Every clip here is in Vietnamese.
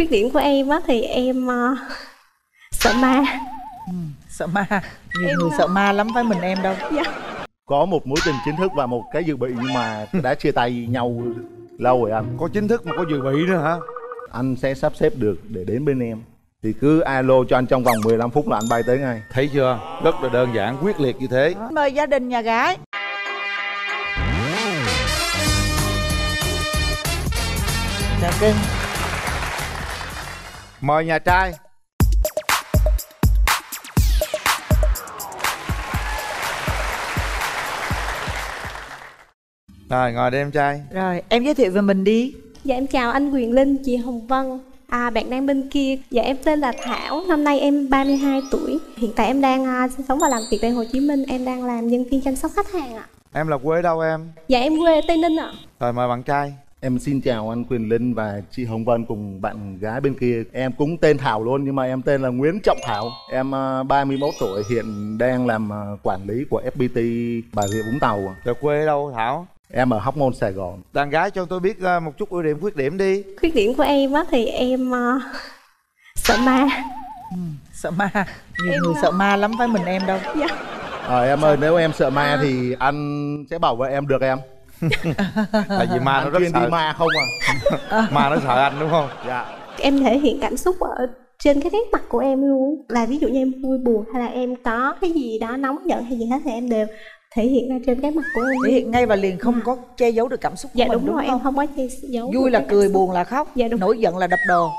khuyết điểm của em á thì em uh, sợ ma. Ừ, sợ ma. Nhiều em người à. sợ ma lắm phải mình em đâu. Dạ. Có một mối tình chính thức và một cái dự bị mà đã chia tay nhau lâu rồi anh. Có chính thức mà có dự bị nữa hả? Anh sẽ sắp xếp được để đến bên em. Thì cứ alo cho anh trong vòng 15 phút là anh bay tới ngay. Thấy chưa? Rất là đơn giản quyết liệt như thế. Mời gia đình nhà gái. Chào cưng mời nhà trai. Rồi ngồi đi em trai. Rồi em giới thiệu về mình đi. Dạ em chào anh Quyền Linh chị Hồng Vân. À, bạn đang bên kia. Dạ em tên là Thảo. Năm nay em 32 tuổi. Hiện tại em đang uh, sinh sống và làm việc tại Hồ Chí Minh. Em đang làm nhân viên chăm sóc khách hàng ạ. Em là quê đâu em? Dạ em quê ở Tây Ninh ạ. Rồi mời bạn trai em xin chào anh Quyền Linh và chị Hồng Vân cùng bạn gái bên kia. Em cũng tên Thảo luôn nhưng mà em tên là Nguyễn Trọng Thảo. Em uh, 31 tuổi hiện đang làm uh, quản lý của FPT Bà Rịa Vũng Tàu. Rồi quê đâu thảo? Em ở Hóc Môn Sài Gòn. Đàn gái cho tôi biết uh, một chút ưu điểm khuyết điểm đi. Khuyết điểm của em á thì em sợ ma. Ừ, sợ ma. Nhiều Em người à. sợ ma lắm phải mình em đâu. Dạ. Ờ em ơi nếu em sợ ma. thì anh sẽ bảo vệ em được em tại vì ma nó anh rất chuyên đi sợ ma không à? Ma nó sợ anh đúng không? Dạ. Em thể hiện cảm xúc ở trên cái nét mặt của em luôn. Là ví dụ như em vui buồn hay là em có cái gì đó nóng giận hay gì hết thì em đều thể hiện ra trên cái mặt của em. Thể hiện ngay và liền không có che giấu được cảm xúc của Dạ mình đúng, đúng rồi không em không? có che giấu vui là cười xúc. buồn là khóc Dạ, đúng. nổi giận là đập đồ.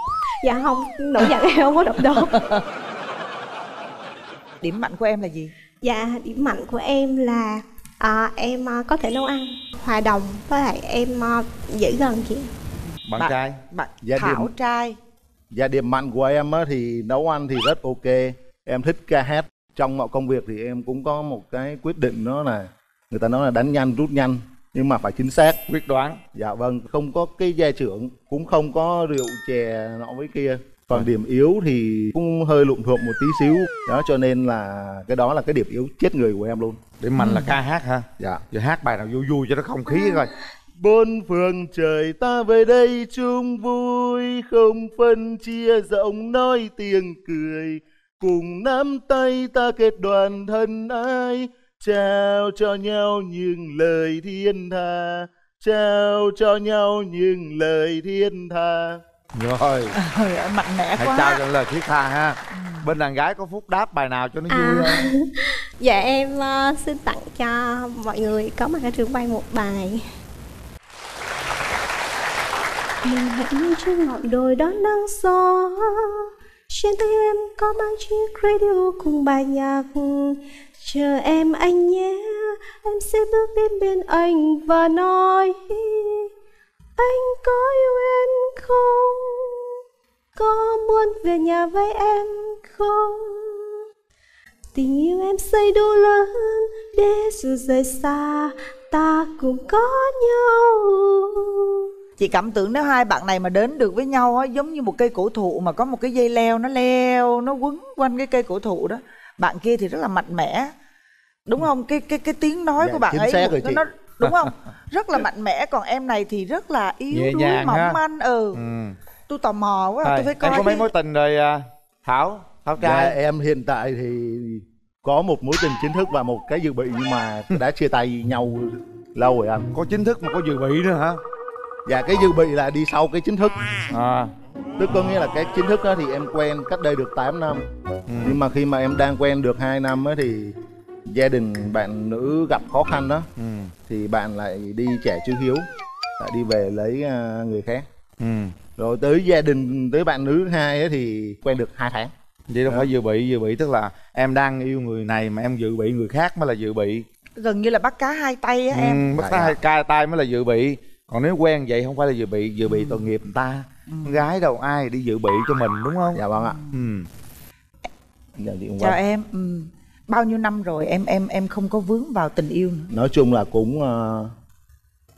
Dạ không, nổi giận em không có độc đồ. Điểm mạnh của em là gì? Dạ, điểm mạnh của em là à, em à, có thể nấu ăn, hòa đồng với lại em à, dễ gần chị. bạn, Bạn- trai bạn Dạ, thảo điểm- trai. Dạ điểm mạnh của em á thì nấu ăn thì rất ok. Em thích ca hát. Trong mọi công việc thì em cũng có một cái quyết định đó là Người ta nói là đánh nhanh rút nhanh Nhưng mà phải chính xác. Quyết đoán. Dạ vâng Không có cái gia trưởng Cũng không có rượu chè nọ với kia Còn điểm yếu thì cũng hơi lụng thuộm một tí xíu. Đó cho nên là Cái đó là cái điểm yếu chết người của em luôn. Điểm mạnh là ca hát ha. Dạ. Giờ hát bài nào vui vui cho nó không khí coi. Bốn phương trời ta về đây chung vui Không phân chia rộng nói tiếng cười. Cùng nắm tay ta kết đoàn thân ái Trao cho nhau những lời thiên tha Trao cho nhau những lời thiên tha rồi Trời ơi, mạnh mẽ hãy quá. Trao cho lời thiết tha ha. Bên đàn gái có phút đáp bài nào cho nó vui À, không? Dạ em à, xin tặng cho mọi người có mặt ở trường quay một bài. Mình hãy như trên ngọn đồi đón nắng gió. Trên tay em có mang chiếc radio cùng bài nhạc. Chờ em anh nhé Em sẽ bước đến bên anh và nói Anh có yêu em không? Có muốn về nhà với em không? Tình yêu em xây đủ lớn Để dù rời xa Ta cũng có nhau. Chị cảm tưởng nếu hai bạn này mà đến được với nhau á giống như một cây cổ thụ mà có một cái dây leo nó leo nó quấn quanh cái cây cổ thụ đó. Bạn kia thì rất là mạnh mẽ. Đúng không? Cái cái cái tiếng nói Dạ, của bạn ấy nó, nó đúng không? Rất là mạnh mẽ. Còn em này thì rất là yếu đuối mỏng ha. manh ừ. Ừ. tôi tò mò quá tôi phải coi em có mấy mối tình rồi à, thảo? Thảo Dạ trai em hiện tại thì có một mối tình chính thức và một cái dự bị nhưng mà đã chia tay nhau lâu rồi anh. Có chính thức mà có dự bị nữa hả? Dạ cái dự bị là đi sau cái chính thức. À. Tức có nghĩa là cái chính thức đó thì em quen cách đây được 8 năm. Nhưng mà khi mà em đang quen được 2 năm á thì gia đình bạn nữ gặp khó khăn đó ừ. Thì bạn lại đi trẻ chữ hiếu Lại đi về lấy à, người khác. Ừ. Rồi tới gia đình, tới bạn nữ hai á thì quen được 2 tháng. Vậy đâu phải dự bị dự bị tức là em đang yêu người này mà em dự bị người khác mới là dự bị. Gần như là bắt cá hai tay á em. Ừ, bắt tay dạ. cai tay mới là dự bị. Còn nếu quen vậy không phải là dự bị dự bị tội nghiệp người ta. Con gái đâu ai đi dự bị cho mình đúng không? Dạ vâng ạ. Ừ. Dạ, chào em. Ừ. bao nhiêu năm rồi em em em không có vướng vào tình yêu nữa? Nói chung là cũng uh,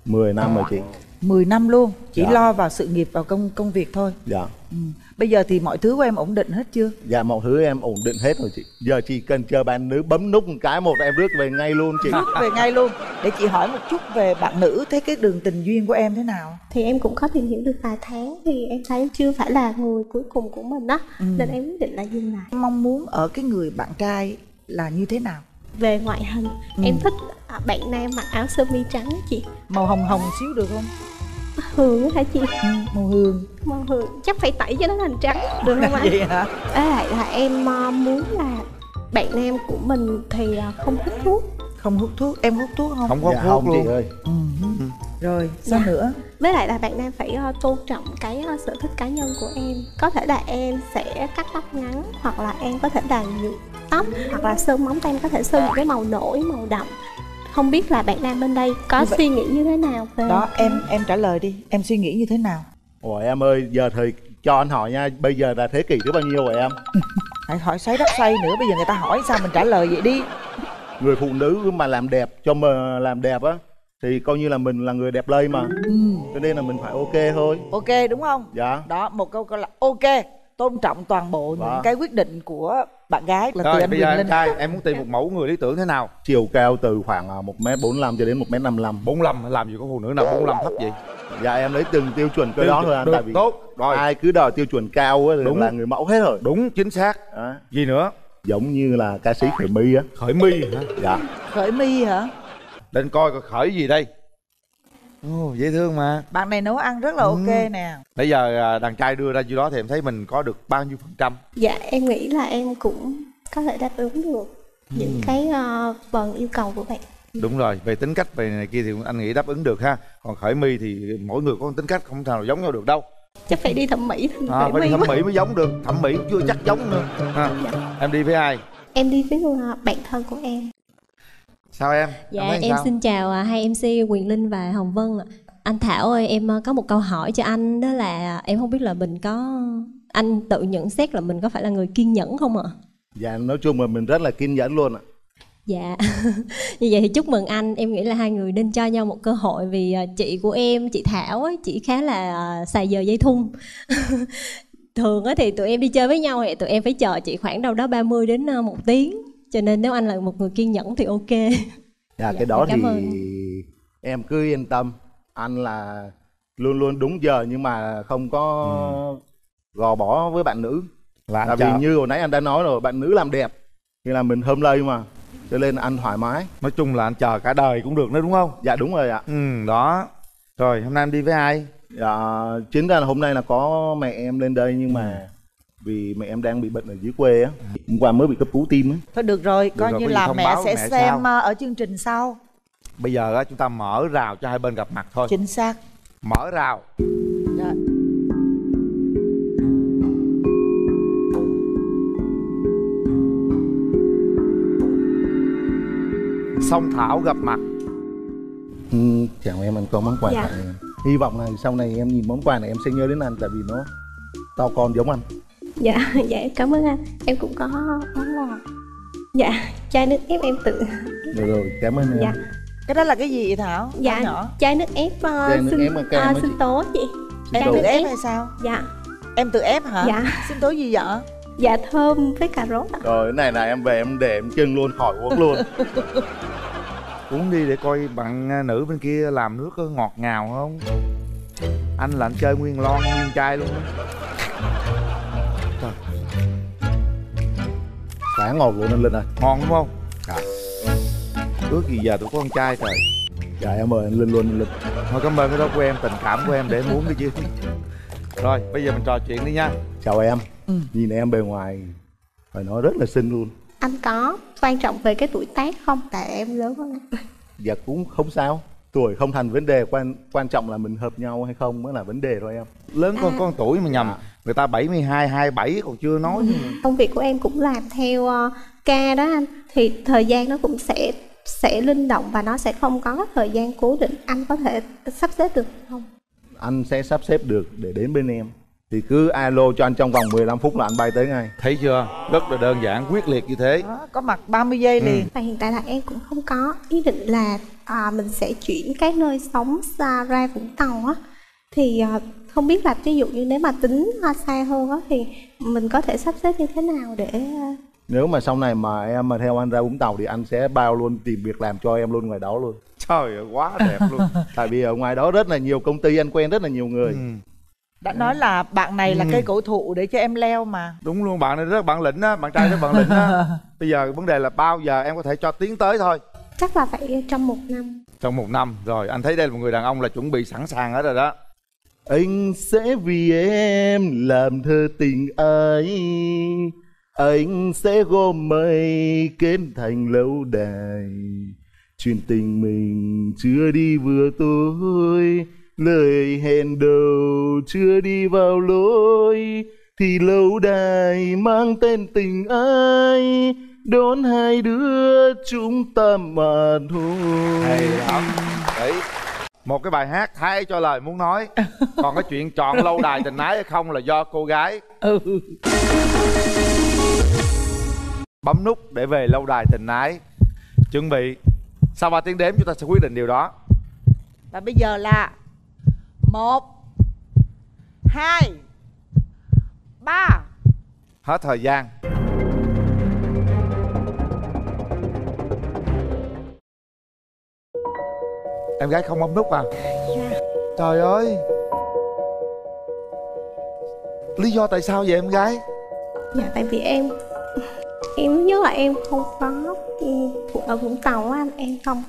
10 năm rồi chị. 10 năm luôn chỉ Dạ. lo vào sự nghiệp vào công công việc thôi. Dạ. Ừ. bây giờ thì mọi thứ của em ổn định hết chưa? Dạ mọi thứ em ổn định hết rồi chị. Giờ chỉ cần chờ bạn nữ bấm nút một cái một em rước về ngay luôn chị. Rút về ngay luôn. Để chị hỏi một chút về bạn nữ thấy cái đường tình duyên của em thế nào? Thì em cũng có tìm hiểu được vài tháng thì em thấy chưa phải là người cuối cùng của mình á. Ừ. nên em quyết định là dừng lại. Mong muốn ở cái người bạn trai là như thế nào? Về ngoại hình Ừ. em thích à, bạn nam mặc áo sơ mi trắng chị. Màu hồng hồng xíu được không? Hường hả chị? Ừ, màu hương màu hường chắc phải tẩy cho nó thành trắng được không anh vậy hả? Với lại là em à, muốn là bạn nam của mình thì à, không hút thuốc. Không hút thuốc em hút thuốc không? Không có dạ thuốc không luôn. chị ơi. Ừ. rồi sao Dạ. nữa? Với lại là bạn nam phải ờ, tôn trọng cái ờ, sở thích cá nhân của em. Có thể là em sẽ cắt tóc ngắn hoặc là em có thể là nhuộm tóc hoặc là sơn móng tay em có thể sơn những cái màu nổi màu đậm. Không biết là bạn nam bên đây có Như vậy- suy nghĩ như thế nào về đó em em trả lời đi. Em suy nghĩ như thế nào? Ủa em ơi giờ thời cho anh hỏi nha. Bây giờ là thế kỷ thứ bao nhiêu rồi em? Hãy hỏi xoáy đất xoay nữa. Bây giờ người ta hỏi sao mình trả lời vậy đi. Người phụ nữ mà làm đẹp cho mà làm đẹp á thì coi như là mình là người đẹp lây mà. Ừ. cho nên là mình phải ok thôi. Ok đúng không? Dạ. Đó một câu câu là ok. Tôn trọng toàn bộ những Vâng. cái quyết định của bạn gái là rồi từ anh bây giờ trai em muốn tìm một mẫu người lý tưởng thế nào? Chiều cao từ khoảng à, một m 45 cho đến một m 55 45 làm gì có phụ nữ nào 45 thấp vậy? Dạ em lấy từng tiêu chuẩn cái đó thôi anh được, tại vì tốt. Rồi. ai cứ đòi tiêu chuẩn cao á thì Đúng. là người mẫu hết rồi. Đúng chính xác. Đó. gì nữa? Giống như là ca sĩ khởi my á. Khởi mi hả? Dạ. Khởi mi hả? Định coi coi khởi gì đây ồ dễ thương mà. Bạn này nấu ăn rất là ok nè. Bây giờ à, đàn trai đưa ra gì đó thì em thấy mình có được bao nhiêu phần trăm? Dạ em nghĩ là em cũng có thể đáp ứng được những cái ờ, phần yêu cầu của bạn. Đúng rồi về tính cách về này kia thì anh nghĩ đáp ứng được ha. Còn khởi mi thì mỗi người có tính cách không thể nào giống nhau được đâu. Chắc phải đi thẩm mỹ thì à, phải đi thẩm quá. mỹ mới giống được. Thẩm mỹ chưa chắc giống nữa. Ha. em đi với ai? Em đi với ờ, bạn thân của em sao em Dạ thấy em sao? xin chào à, hai MC Quyền Linh và Hồng Vân ạ. Anh Thảo ơi em à, có một câu hỏi cho anh đó là em không biết là mình có anh tự nhận xét là mình có phải là người kiên nhẫn không ạ? dạ nói chung là mình rất là kiên nhẫn luôn ạ Dạ Như vậy thì chúc mừng anh Em nghĩ là hai người nên cho nhau một cơ hội Vì à, chị của em, chị Thảo ấy, Chị khá là à, xài giờ dây thun Thường á thì tụi em đi chơi với nhau Thì tụi em phải chờ chị khoảng đâu đó 30 đến một tiếng Cho nên nếu anh là một người kiên nhẫn thì ok. Dạ Dạ, cái đó thì ơn. em cứ yên tâm. Anh là luôn luôn đúng giờ nhưng mà không có gò bó với bạn nữ. Là tại vì chờ. như hồi nãy anh đã nói rồi bạn nữ làm đẹp thì là mình hôm lây mà. Cho nên anh thoải mái. Nói chung là anh chờ cả đời cũng được nữa đúng không? Dạ đúng rồi ạ. Ừ đó. Rồi hôm nay em đi với ai? Dạ chính ra là hôm nay là có mẹ em lên đây nhưng mà vì mẹ em đang bị bệnh ở dưới quê á. Hôm qua mới bị cấp cứu tim á. Thôi được rồi Được coi rồi, như là mẹ sẽ mẹ xem sau. ờ, ở chương trình sau. Bây giờ á, chúng ta mở rào cho hai bên gặp mặt thôi. Chính xác. Mở rào. Rồi. song thảo gặp mặt. Ừ, chào em anh có món quà Dạ. em. Hy vọng là sau này em nhìn món quà này em sẽ nhớ đến anh tại vì nó to con giống anh dạ dạ em cảm ơn anh. Em cũng có món quà dạ chai nước ép em tự. Được rồi cảm ơn em. Dạ. Cái đó là cái gì vậy thảo? Dạ Nhỏ. nhỏ chai nước ép uh, Chai nước sinh, ép cam ờ, á chị. sinh tố chị. Em chai tự nước ép ép. hay sao? Dạ. Em tự ép hả? Dạ. xin tố gì vậy? Dạ thơm với cà rốt ạ. Rồi cái này là em về em để em trưng luôn hỏi uống luôn. Uống đi để coi bạn à, nữ bên kia làm nước có ngọt ngào không? Anh là anh chơi nguyên lon nguyên chai luôn á quá ngọt luôn anh linh ơi. Ngon đúng không? Dạ. ước gì giờ tôi có con trai trời. Dạ em mời anh linh luôn anh linh. Thôi cảm ơn cái đó của em tình cảm của em để em uống đi chứ. Rồi bây giờ mình trò chuyện đi nha. Chào em. Ừ. nhìn em bề ngoài phải nói rất là xinh luôn. Anh có quan trọng về cái tuổi tác không? Tại em lớn hơn anh. dạ cũng không sao tuổi không thành vấn đề quan quan trọng là mình hợp nhau hay không mới là vấn đề thôi em. Lớn con À. con tuổi mà nhầm người ta 72 27 còn chưa nói công việc của em cũng làm theo ờ, ca đó anh. Thì thời gian nó cũng sẽ sẽ linh động và nó sẽ không có thời gian cố định. Anh có thể sắp xếp được không? Anh sẽ sắp xếp được để đến bên em thì cứ alo cho anh trong vòng 15 phút là anh bay tới ngay. Thấy chưa? Rất là đơn giản quyết liệt như thế. Đó, có mặt 30 giây Ừ. liền và hiện tại là em cũng không có ý định là à, mình sẽ chuyển cái nơi sống xa ra Vũng Tàu á. Thì à, không biết là ví dụ như nếu mà tính xa hơn á thì mình có thể sắp xếp như thế nào để à, nếu mà sau này mà em mà theo anh ra Vũng Tàu thì anh sẽ bao luôn tìm việc làm cho em luôn ngoài đó luôn. Trời ơi quá đẹp luôn. Tại vì ở ngoài đó rất là nhiều công ty anh quen rất là nhiều người. Ừ. đã nói là bạn này là Ừ. cây cổ thụ để cho em leo mà. Đúng luôn bạn này rất bản lĩnh á bạn trai rất bản lĩnh á. Bây giờ vấn đề là bao giờ em có thể cho tiến tới thôi. Chắc là phải trong một năm. Trong một năm rồi anh thấy đây là một người đàn ông là chuẩn bị sẵn sàng hết rồi đó. Anh sẽ vì em làm thơ tình ái. Anh sẽ gom mây kết thành lâu đài. Chuyện tình mình chưa đi vừa tối lời hẹn đầu chưa đi vào lối thì lâu đài mang tên tình ai? Đón hai đứa chúng ta mà thôi. Hay lắm. Đấy một cái bài hát thay cho lời muốn nói. Còn cái chuyện chọn lâu đài tình ái hay không là do cô gái. Ừ. Bấm nút để về lâu đài tình ái. Chuẩn bị. Sau 3 tiếng đếm chúng ta sẽ quyết định điều đó? Và bây giờ là một. Hai. Ba. Hết thời gian. Em gái không bấm nút à trời ơi. Lý do tại sao vậy em gái? Dạ tại vì em em nhất là em không có ở Vũng Tàu á anh em không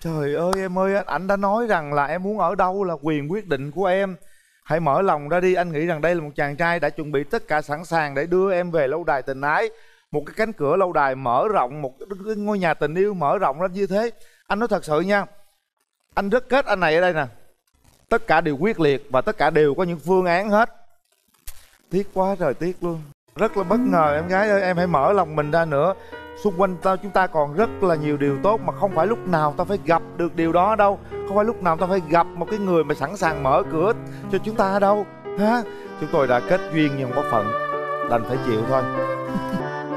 trời ơi, em ơi, anh đã nói rằng là em muốn ở đâu là quyền quyết định của em. Hãy mở lòng ra đi, anh nghĩ rằng đây là một chàng trai đã chuẩn bị tất cả sẵn sàng để đưa em về lâu đài tình ái. Một cái cánh cửa lâu đài mở rộng, một cái ngôi nhà tình yêu mở rộng ra như thế. Anh nói thật sự nha, anh rất kết anh này ở đây nè. Tất cả đều quyết liệt và tất cả đều có những phương án hết. Tiếc quá trời tiếc luôn. Rất là bất ngờ, em gái ơi, em hãy mở lòng mình ra nữa xung quanh ta chúng ta còn rất là nhiều điều tốt mà không phải lúc nào ta phải gặp được điều đó đâu. Không phải lúc nào ta phải gặp một cái người mà sẵn sàng mở cửa cho chúng ta đâu. Ha chúng tôi đã kết duyên nhưng có phận. Đành phải chịu thôi.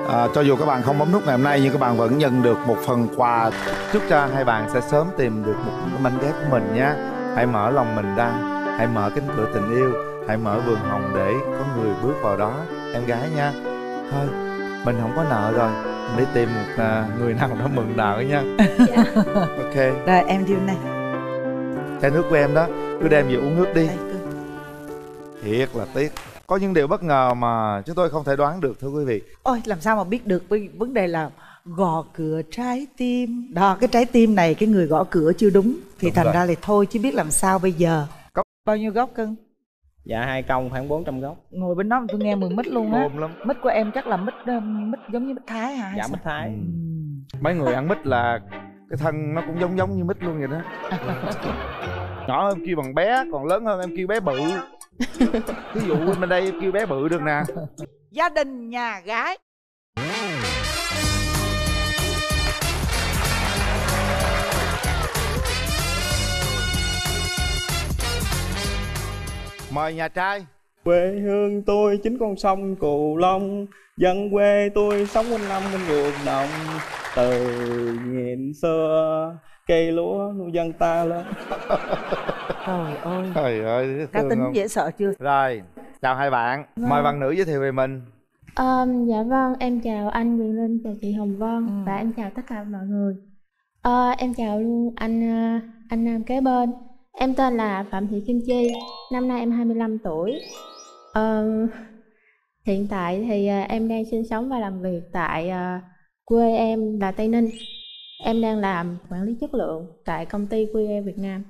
À, cho dù các bạn không bấm nút ngày hôm nay nhưng các bạn vẫn nhận được một phần quà. Chúc cho hai bạn sẽ sớm tìm được một mảnh ghép của mình nha. Hãy mở lòng mình ra. Hãy mở cánh cửa tình yêu. Hãy mở vườn hồng để có người bước vào đó. Em gái nha. Thôi mình không có nợ rồi đi tìm một à, người nào đó mừng nợ nha. Ok. Rồi em đi này chai nước của em đó cứ đem về uống nước đi. Đây, cứ- thiệt là tiếc. Có những điều bất ngờ mà chúng tôi không thể đoán được thưa quý vị. Ôi làm sao mà biết được vấn đề là gõ cửa trái tim? Đó cái trái tim này cái người gõ cửa chưa đúng. Thì Đúng thành rồi. ra là thôi chứ biết làm sao bây giờ. Có- bao nhiêu góc cưng Dạ hai công khoảng 400 gốc. Ngồi bên đó mà tôi nghe 10 mít luôn á. Lắm. Mít của em chắc là mít ờ, mít giống như mít thái hả? Hay Dạ mít thái. Ừ. mấy người ăn mít là cái thân nó cũng giống giống như mít luôn vậy đó. Nhỏ hơn em kêu bằng bé còn lớn hơn em kêu bé bự. Ví dụ bên đây em kêu bé bự được nè. Gia đình nhà gái mời nhà trai. Quê hương tôi chính con sông Cù Long Dân quê tôi sống quanh năm bên ruộng đồng. Từ nghìn xưa cây lúa nuôi dân ta lên trời ơi. Trời ơi cá tính không? dễ sợ chưa? Rồi chào hai bạn. Mời bạn nữ giới thiệu về mình. Um, dạ vâng, em chào anh Quyền Linh, chào chị Hồng Vân. Ừ. và em chào tất cả mọi người. Ờ, em chào luôn anh ờ, anh nam kế bên. Em tên là Phạm Thị Kim Chi, năm nay em 25 tuổi. Ờ, hiện tại thì ờ, em đang sinh sống và làm việc tại ờ, quê em là Tây Ninh. Em đang làm quản lý chất lượng tại công ty QE Việt Nam.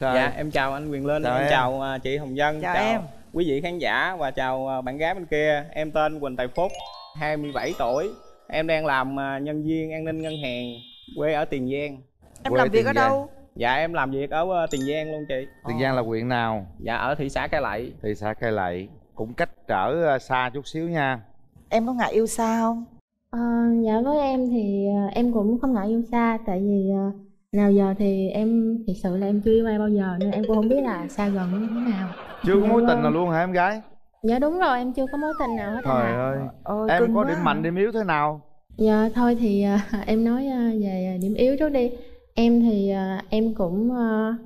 rồi Dạ em chào anh Quyền Linh, Chào em em. chào à, chị Hồng Dân Chào em. quý vị khán giả và chào bạn gái bên kia Em tên Quỳnh Tài Phúc, 27 tuổi Em đang làm nhân viên an ninh ngân hàng quê ở Tiền Giang em Quê làm việc Tiền ở Giang. đâu Dạ em làm việc ở à, Tiền Giang luôn chị. Tiền giang là huyện nào? Dạ ở thị xã Cai Lậy. Thị xã cây lậy. Cũng cách trở ờ, xa chút xíu nha. Em có ngại yêu xa không? Ờ, dạ với em thì ờ, em cũng không ngại yêu xa. Tại vì ờ, nào giờ thì em thật sự là em chưa yêu ai bao giờ nên em cũng không biết là xa gần như thế nào. Chưa có Dạ mối tình vâng. nào luôn hả em gái? Dạ đúng rồi em chưa có mối tình nào hết trời à. ơi. Ôi, em có quá. điểm à. mạnh điểm yếu thế nào? Dạ thôi thì à, em nói à, về điểm yếu trước đi em thì à, em cũng à,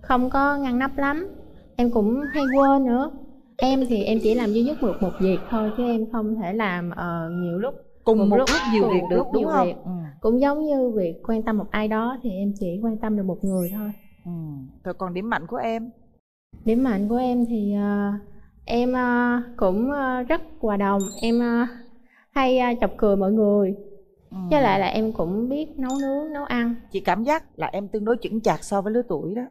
không có ngăn nắp lắm. Em cũng hay quên nữa. Em thì em chỉ làm duy nhất một một việc thôi chứ em không thể làm ờ, nhiều lúc. Cùng Một một lúc lúc nhiều cùng việc được đúng không? việc. ừ. cũng giống như việc quan tâm một ai đó thì em chỉ quan tâm được một người thôi. Ừ. Rồi còn điểm mạnh của em? Điểm mạnh của em thì ờ, em ờ, cũng ờ, rất hòa đồng. Em ờ, hay ờ, chọc cười mọi người ừ. với lại là em cũng biết nấu nướng nấu ăn chị cảm giác là em tương đối chững chạc so với lứa tuổi đó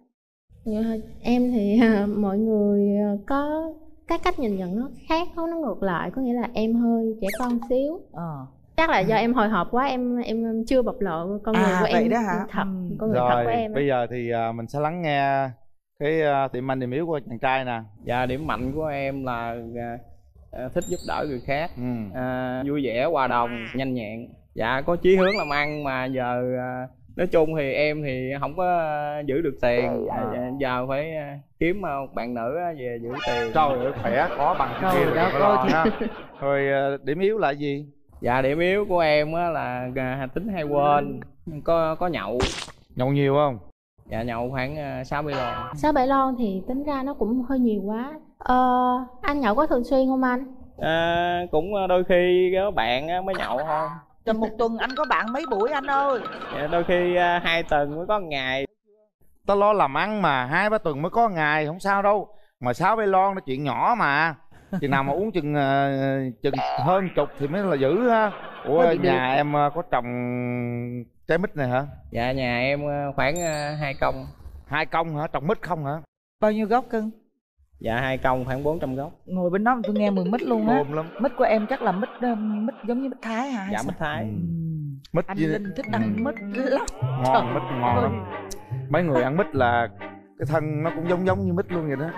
Dạ, em thì ờ, mọi người ờ, có cái cách nhìn nhận nó khác nó ngược lại có nghĩa là em hơi trẻ con xíu ờ. chắc là do em hồi hộp quá em em chưa bộc lộ con người À, của vậy em đó hả? thật Ừ. con người thật rồi của em bây giờ thì à, mình sẽ lắng nghe cái à, điểm mạnh điểm yếu của chàng trai nè dạ điểm mạnh của em là à, à, thích giúp đỡ người khác ừ. à, vui vẻ hòa đồng nhanh nhẹn dạ có chí hướng làm ăn mà giờ à, nói chung thì em thì không có à, giữ được tiền. Dạ, dạ, giờ phải à, kiếm à, một bạn nữ về giữ tiền. Trời ơi khỏe có bằng kia đừng có ha. Rồi à, điểm yếu là gì? Dạ điểm yếu của em á là à, tính hay quên có có nhậu. Nhậu nhiều không? Dạ nhậu khoảng à, 60 lon. Sáu bảy lon thì tính ra nó cũng hơi nhiều quá. Ờ, anh nhậu có thường xuyên không anh? À, cũng à, đôi khi có bạn á mới nhậu thôi Trời một tuần anh có bạn mấy buổi anh ơi? Dạ, đôi khi à, hai tuần mới có một ngày. Ta lo làm ăn mà hai ba tuần mới có ngày không sao đâu. Mà sáu bay lon nó chuyện nhỏ mà. Chừng nào mà uống chừng ờ, chừng hơn chục thì mới là dữ ha. Ủa nhà em ờ, có trồng trái mít này hả? Dạ nhà em à, khoảng hai công. Hai công hả? Trồng mít không hả? Bao nhiêu gốc cưng dạ hai công khoảng 400 gốc. Ngồi bên đó tôi nghe mùi mít luôn á. Lắm. Mít của em chắc là mít ờ, mít giống như mít thái hả dạ mít thái. Ừ. Ừ. mít anh với- linh thích ăn Ừ. mít lắm. Ngon mít ngon lắm. Mấy người ăn mít là cái thân nó cũng giống giống như mít luôn vậy đó.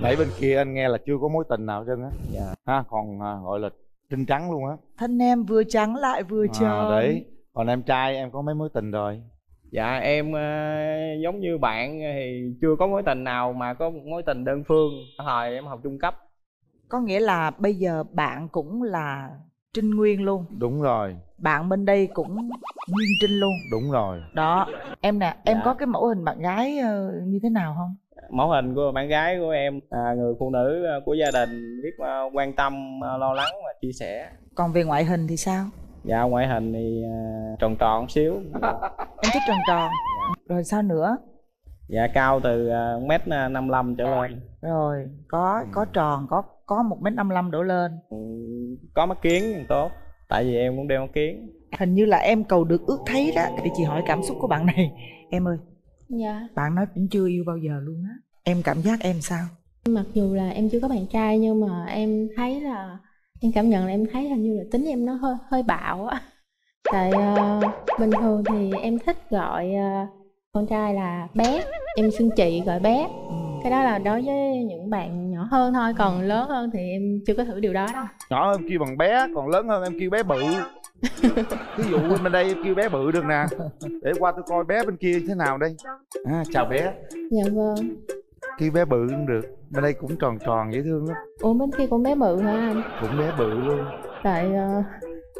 Nãy bên kia anh nghe là chưa có mối tình nào hết trơn á. Dạ. ha còn à, gọi là trinh trắng luôn á. Thân em vừa trắng lại vừa à, tròn. đấy. Còn em trai em có mấy mối tình rồi dạ em à, giống như bạn thì chưa có mối tình nào mà có một mối tình đơn phương thời em học trung cấp. Có nghĩa là bây giờ bạn cũng là trinh nguyên luôn. Đúng rồi. Bạn bên đây cũng nguyên trinh luôn. Đúng rồi. Đó em nè em Dạ. có cái mẫu hình bạn gái ờ, như thế nào không? Mẫu hình của bạn gái của em à, người phụ nữ à, của gia đình biết quan tâm lo lắng và chia sẻ. Còn về ngoại hình thì sao dạ ngoại hình thì à, tròn tròn xíu. Em thích tròn tròn. Rồi sao nữa? Dạ cao từ à, mét năm lăm trở lên. Rồi có có tròn có có một mét năm đổ lên. Ừ, có mắt kiến thì tốt tại vì em cũng đeo mắt kiến. Hình như là em cầu được ước thấy đó. Để chị hỏi cảm xúc của bạn này. Em ơi dạ. bạn nói cũng chưa yêu bao giờ luôn á. Em cảm giác em sao? Mặc dù là em chưa có bạn trai nhưng mà em thấy là em cảm nhận là em thấy hình như là tính em nó hơi hơi bạo á. Tại ờ, bình thường thì em thích gọi ờ, con trai là bé. Em xưng chị gọi bé. Ừ. cái đó là đối với những bạn nhỏ hơn thôi còn lớn hơn thì em chưa có thử điều đó đâu. Nhỏ hơn em kêu bằng bé còn lớn hơn em kêu bé bự. Ví dụ bên đây em kêu bé bự được nè. Để qua tôi coi bé bên kia thế nào đây. À, chào bé. Dạ vâng kêu bé bự cũng được. Bên đây cũng tròn tròn dễ thương lắm. Ủa bên kia cũng bé bự hả anh? Cũng bé bự luôn. Tại ờ,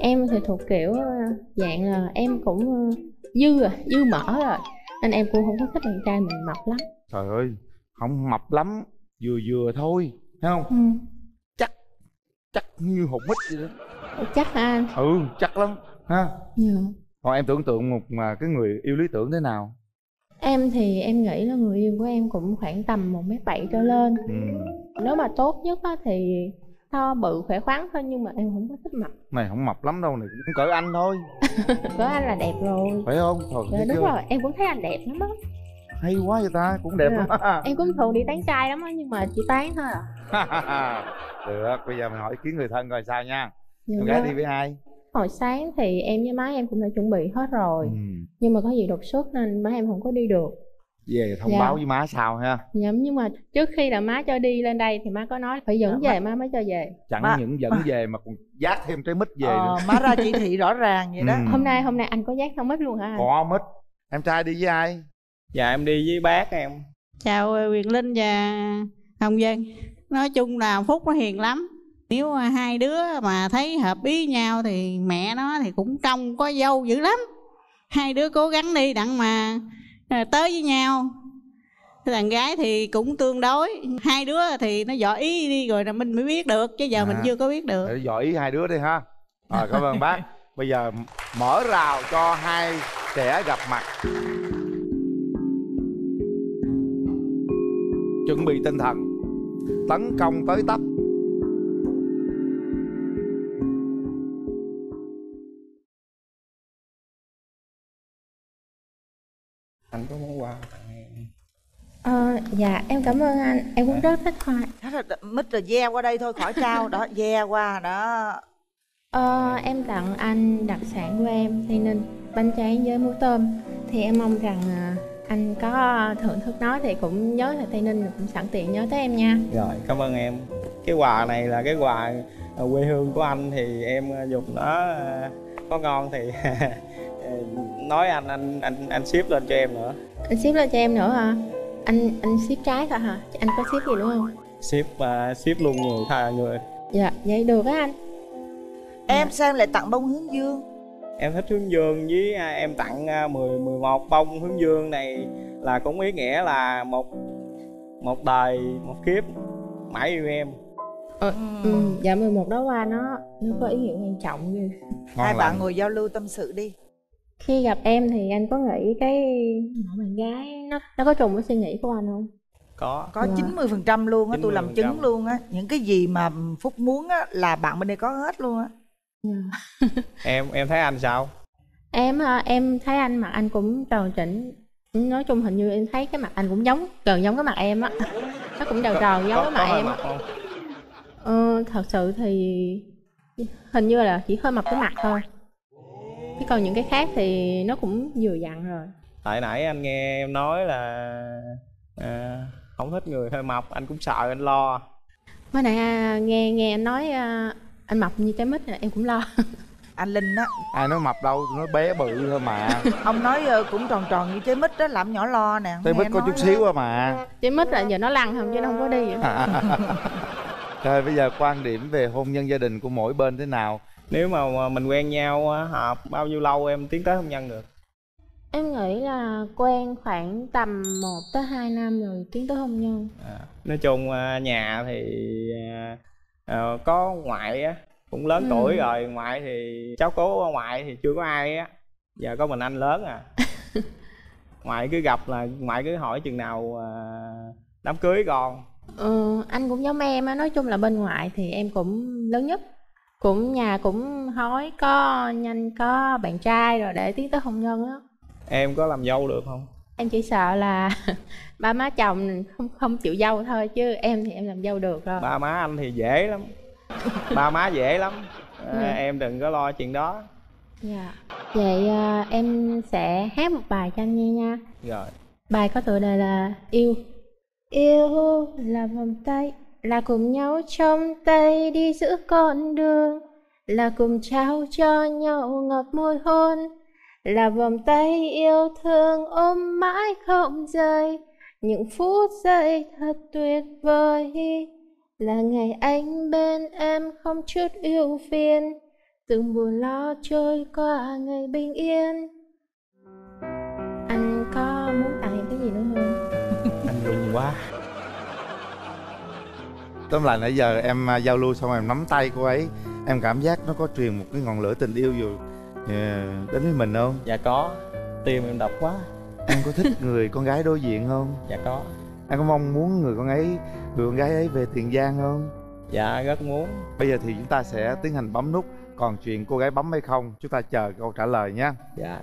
em thì thuộc kiểu ờ, dạng là em cũng ờ, dư rồi dư mỡ rồi. Nên em cũng không có thích bạn trai mình mập lắm. Trời ơi không mập lắm vừa vừa thôi thấy không? Ừ. chắc như hột mít vậy đó. Chắc hả anh? Ừ chắc lắm ha. Dạ. còn em tưởng tượng một mà cái người yêu lý tưởng thế nào em thì em nghĩ là người yêu của em cũng khoảng tầm một mét bảy trở lên. Ừ. nếu mà tốt nhất á, thì to bự khỏe khoắn thôi nhưng mà em không có thích mập. Này không mập lắm đâu này cũng cỡ anh thôi. Có anh là đẹp rồi. Phải không? Thôi dạ thấy đúng chưa? rồi em cũng thấy anh đẹp lắm á. Hay quá vậy ta cũng đẹp Dạ. lắm em cũng thường đi tán trai lắm á nhưng mà chỉ tán thôi à. Được bây giờ mình hỏi ý kiến người thân coi sao nha. Dạ em gái vâng. đi với ai hồi sáng thì em với má em cũng đã chuẩn bị hết rồi. Ừ. nhưng mà có gì đột xuất nên má em không có đi được. Về thông Dạ. báo với má sao ha. Dạ nhưng mà trước khi là má cho đi lên đây thì má có nói phải dẫn Dạ, về má mới cho về. Chẳng Má- những dẫn về mà còn dát thêm trái mít về ờ, nữa. má ra chỉ thị rõ ràng vậy đó. Ừ. hôm nay hôm nay anh có giác không mất luôn hả anh? Có mít. Em trai đi với ai? Dạ em đi với bác em. Chào Quyền Linh và Hồng Dân nói chung là Phúc nó hiền lắm nếu hai đứa mà thấy hợp ý nhau thì mẹ nó thì cũng trông có dâu dữ lắm. Hai đứa cố gắng đi đặng mà ờ, tới với nhau. Thằng gái thì cũng tương đối. Hai đứa thì nó dò ý đi rồi là mình mới biết được chứ giờ mình À. chưa có biết được. dò ý hai đứa đi ha. Rồi cảm ơn bác. Bây giờ mở rào cho hai trẻ gặp mặt. Chuẩn bị tinh thần. Tấn công tới tấp anh có món quà tặng em Ờ, dạ em cảm ơn anh. Em cũng rất thích hoa. Thế là mít là ve qua đây thôi khỏi trao đó ve qua đó. Ờ, em tặng anh đặc sản của em Tây Ninh bánh tráng với muối tôm. Thì em mong rằng à, anh có thưởng thức nó thì cũng nhớ là Tây Ninh cũng sẵn tiện nhớ tới em nha. Rồi cảm ơn em. Cái quà này là cái quà ờ, quê hương của anh thì em ờ, dùng nó ờ, có ngon thì ờ, nói anh anh anh anh ship lên cho em nữa. Anh ship lên cho em nữa hả? Anh anh ship trái thôi hả? Anh có ship gì nữa không? Ship ờ, ship luôn người tha người dạ vậy được á anh. Em sao em lại tặng bông hướng dương. Em thích hướng dương với à, em tặng à, 10 11 bông hướng dương này là cũng ý nghĩa là một một đời một kiếp. Mãi yêu em. Ờ, ừ, dạ 11 đó qua nó nó có ý nghĩa quan trọng ghê. Ngon hai lành. bạn ngồi giao lưu tâm sự đi khi gặp em thì anh có nghĩ cái mỗi bạn gái nó nó có trùng với suy nghĩ của anh không? Có. Có Dạ. 90 phần trăm luôn á tôi làm 90%. chứng luôn á. Những cái gì mà phúc muốn á là bạn bên đây có hết luôn á. Dạ. em em thấy anh sao? Em à, em thấy anh mặt anh cũng tròn chỉnh nói chung hình như em thấy cái mặt anh cũng giống gần giống cái mặt em á. Nó cũng tròn tròn giống cái mặt hơi em á. ờ, thật sự thì hình như là chỉ hơi mập cái mặt thôi chứ còn những cái khác thì nó cũng vừa dặn rồi. Tại nãy anh nghe em nói là à, không thích người hơi mập anh cũng sợ anh lo. Mới nãy à, nghe nghe anh nói à, anh mập như trái mít là em cũng lo. Anh linh á. Ai nói mập đâu nói bé bự thôi mà. Ông nói ờ, cũng tròn tròn như trái mít đó làm nhỏ lo nè. Nghe mít có chút đó. xíu à mà. Trái mít là giờ nó lăn không chứ nó không có đi. Rồi bây giờ quan điểm về hôn nhân gia đình của mỗi bên thế nào nếu mà mình quen nhau hợp bao nhiêu lâu em tiến tới hôn nhân được? Em nghĩ là quen khoảng tầm 1 tới 2 năm rồi tiến tới hôn nhân. À, nói chung à, nhà thì à, à, có ngoại á cũng lớn Ừ. tuổi rồi ngoại thì cháu cố ngoại thì chưa có ai á giờ có mình anh lớn à. Ngoại cứ gặp là ngoại cứ hỏi chừng nào à, đám cưới con. Ừ, anh cũng giống em á, nói chung là bên ngoại thì em cũng lớn nhất Cũng nhà cũng hỏi có nhanh có bạn trai rồi để tiến tới hôn nhân á. Em có làm dâu được không? Em chỉ sợ là ba má chồng không không chịu dâu thôi chứ em thì em làm dâu được rồi. Ba má anh thì dễ lắm. Ba má dễ lắm. À, Dạ. em đừng có lo chuyện đó. Dạ. Vậy à, em sẽ hát một bài cho anh nghe nha. Rồi. Bài có tựa đề là Yêu. Yêu là vòng tay là cùng nhau trong tay đi giữa con đường, Là cùng trao cho nhau ngọt môi hôn, Là vòng tay yêu thương ôm mãi không rời. Những phút giây thật tuyệt vời, Là ngày anh bên em không chút ưu phiền, Từng buồn lo trôi qua ngày bình yên. Anh có muốn tặng em cái gì nữa không? anh rung quá tóm lại nãy giờ em à, giao lưu xong em nắm tay cô ấy em cảm giác nó có truyền một cái ngọn lửa tình yêu dù ờ, đến với mình không? Dạ có. Tim em đập quá. Em có thích người con gái đối diện không? Dạ có. Em có mong muốn người con ấy người con gái ấy về tiền giang không? Dạ rất muốn. Bây giờ thì chúng ta sẽ tiến hành bấm nút. Còn chuyện cô gái bấm hay không chúng ta chờ câu trả lời nhé dạ.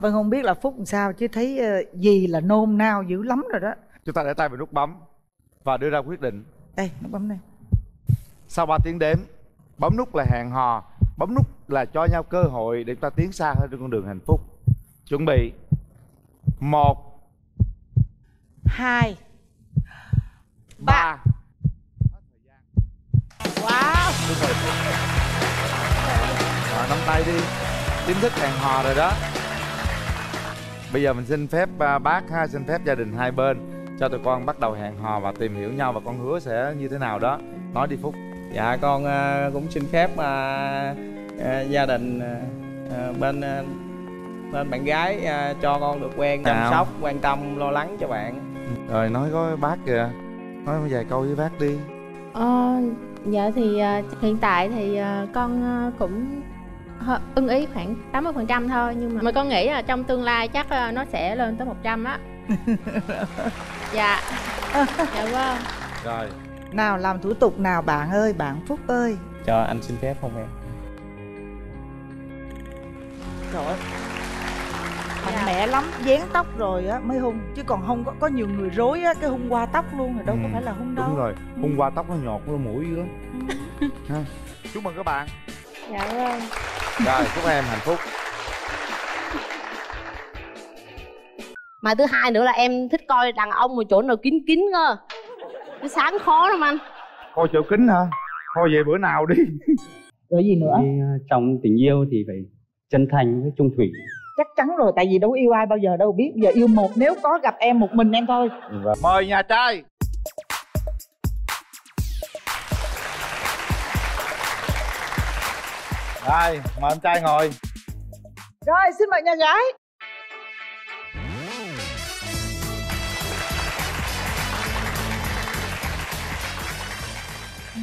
Vâng không biết là phúc làm sao chứ thấy ờ, gì là nôn nao dữ lắm rồi đó chúng ta để tay vào nút bấm và đưa ra quyết định. Đây nó bấm đây sau 3 tiếng đếm bấm nút là hẹn hò bấm nút là cho nhau cơ hội để chúng ta tiến xa hơn trên con đường hạnh phúc. Chuẩn bị. Một hai ba. Wow. Rồi nắm tay đi. Chính thức hẹn hò rồi đó. Bây giờ mình xin phép à, bác ha xin phép gia đình hai bên cho tụi con bắt đầu hẹn hò và tìm hiểu nhau và con hứa sẽ như thế nào đó. Nói đi phúc. Dạ con ờ, cũng xin phép ờ, ờ, gia đình bên bên bạn gái cho con được quen chăm sóc quan tâm lo lắng cho bạn. Rồi nói có bác kìa. Nói vài câu với bác đi. Ờ, dạ thì hiện tại thì con cũng ưng ý khoảng 80% thôi nhưng mà, mà con nghĩ là trong tương lai chắc nó sẽ lên tới 100 á. dạ. Dạ vâng. rồi. Nào làm thủ tục nào bạn ơi bạn phúc ơi. Cho anh xin phép không em? Trời ơi. Mạnh mẽ lắm dán tóc rồi á mới hung. Chứ còn không có có nhiều người rối á cái hung qua tóc luôn rồi đâu có Ừ, phải là hung đâu. Đúng rồi hôm qua tóc nó nhọt nó mũi dữ lắm. Ha. Chúc mừng các bạn. Dạ vâng. rồi chúc em hạnh phúc mà thứ hai nữa là em thích coi đàn ông một chỗ nào kín kín cơ. Cái sáng khó lắm anh. Coi chỗ kính hả? Thôi về bữa nào đi. Rồi gì nữa? Thì, trong tình yêu thì phải chân thành với trung thủy. Chắc chắn rồi tại vì đâu yêu ai bao giờ đâu biết giờ yêu một nếu có gặp em một mình em thôi. Và mời nhà trai. Rồi mời em trai ngồi. Rồi xin mời nhà gái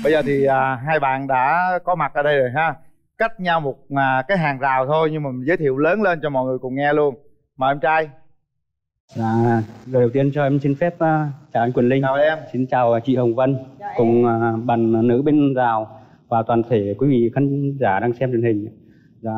bây giờ thì à, hai bạn đã có mặt ở đây rồi ha. Cách nhau một à, cái hàng rào thôi nhưng mà mình giới thiệu lớn lên cho mọi người cùng nghe luôn. Mời em trai. Là lời đầu tiên cho em xin phép ờ, chào anh Quỳnh Linh. Chào em. Xin chào chị Hồng Vân cùng ờ, bạn nữ bên rào và toàn thể quý vị khán giả đang xem truyền hình. Dạ,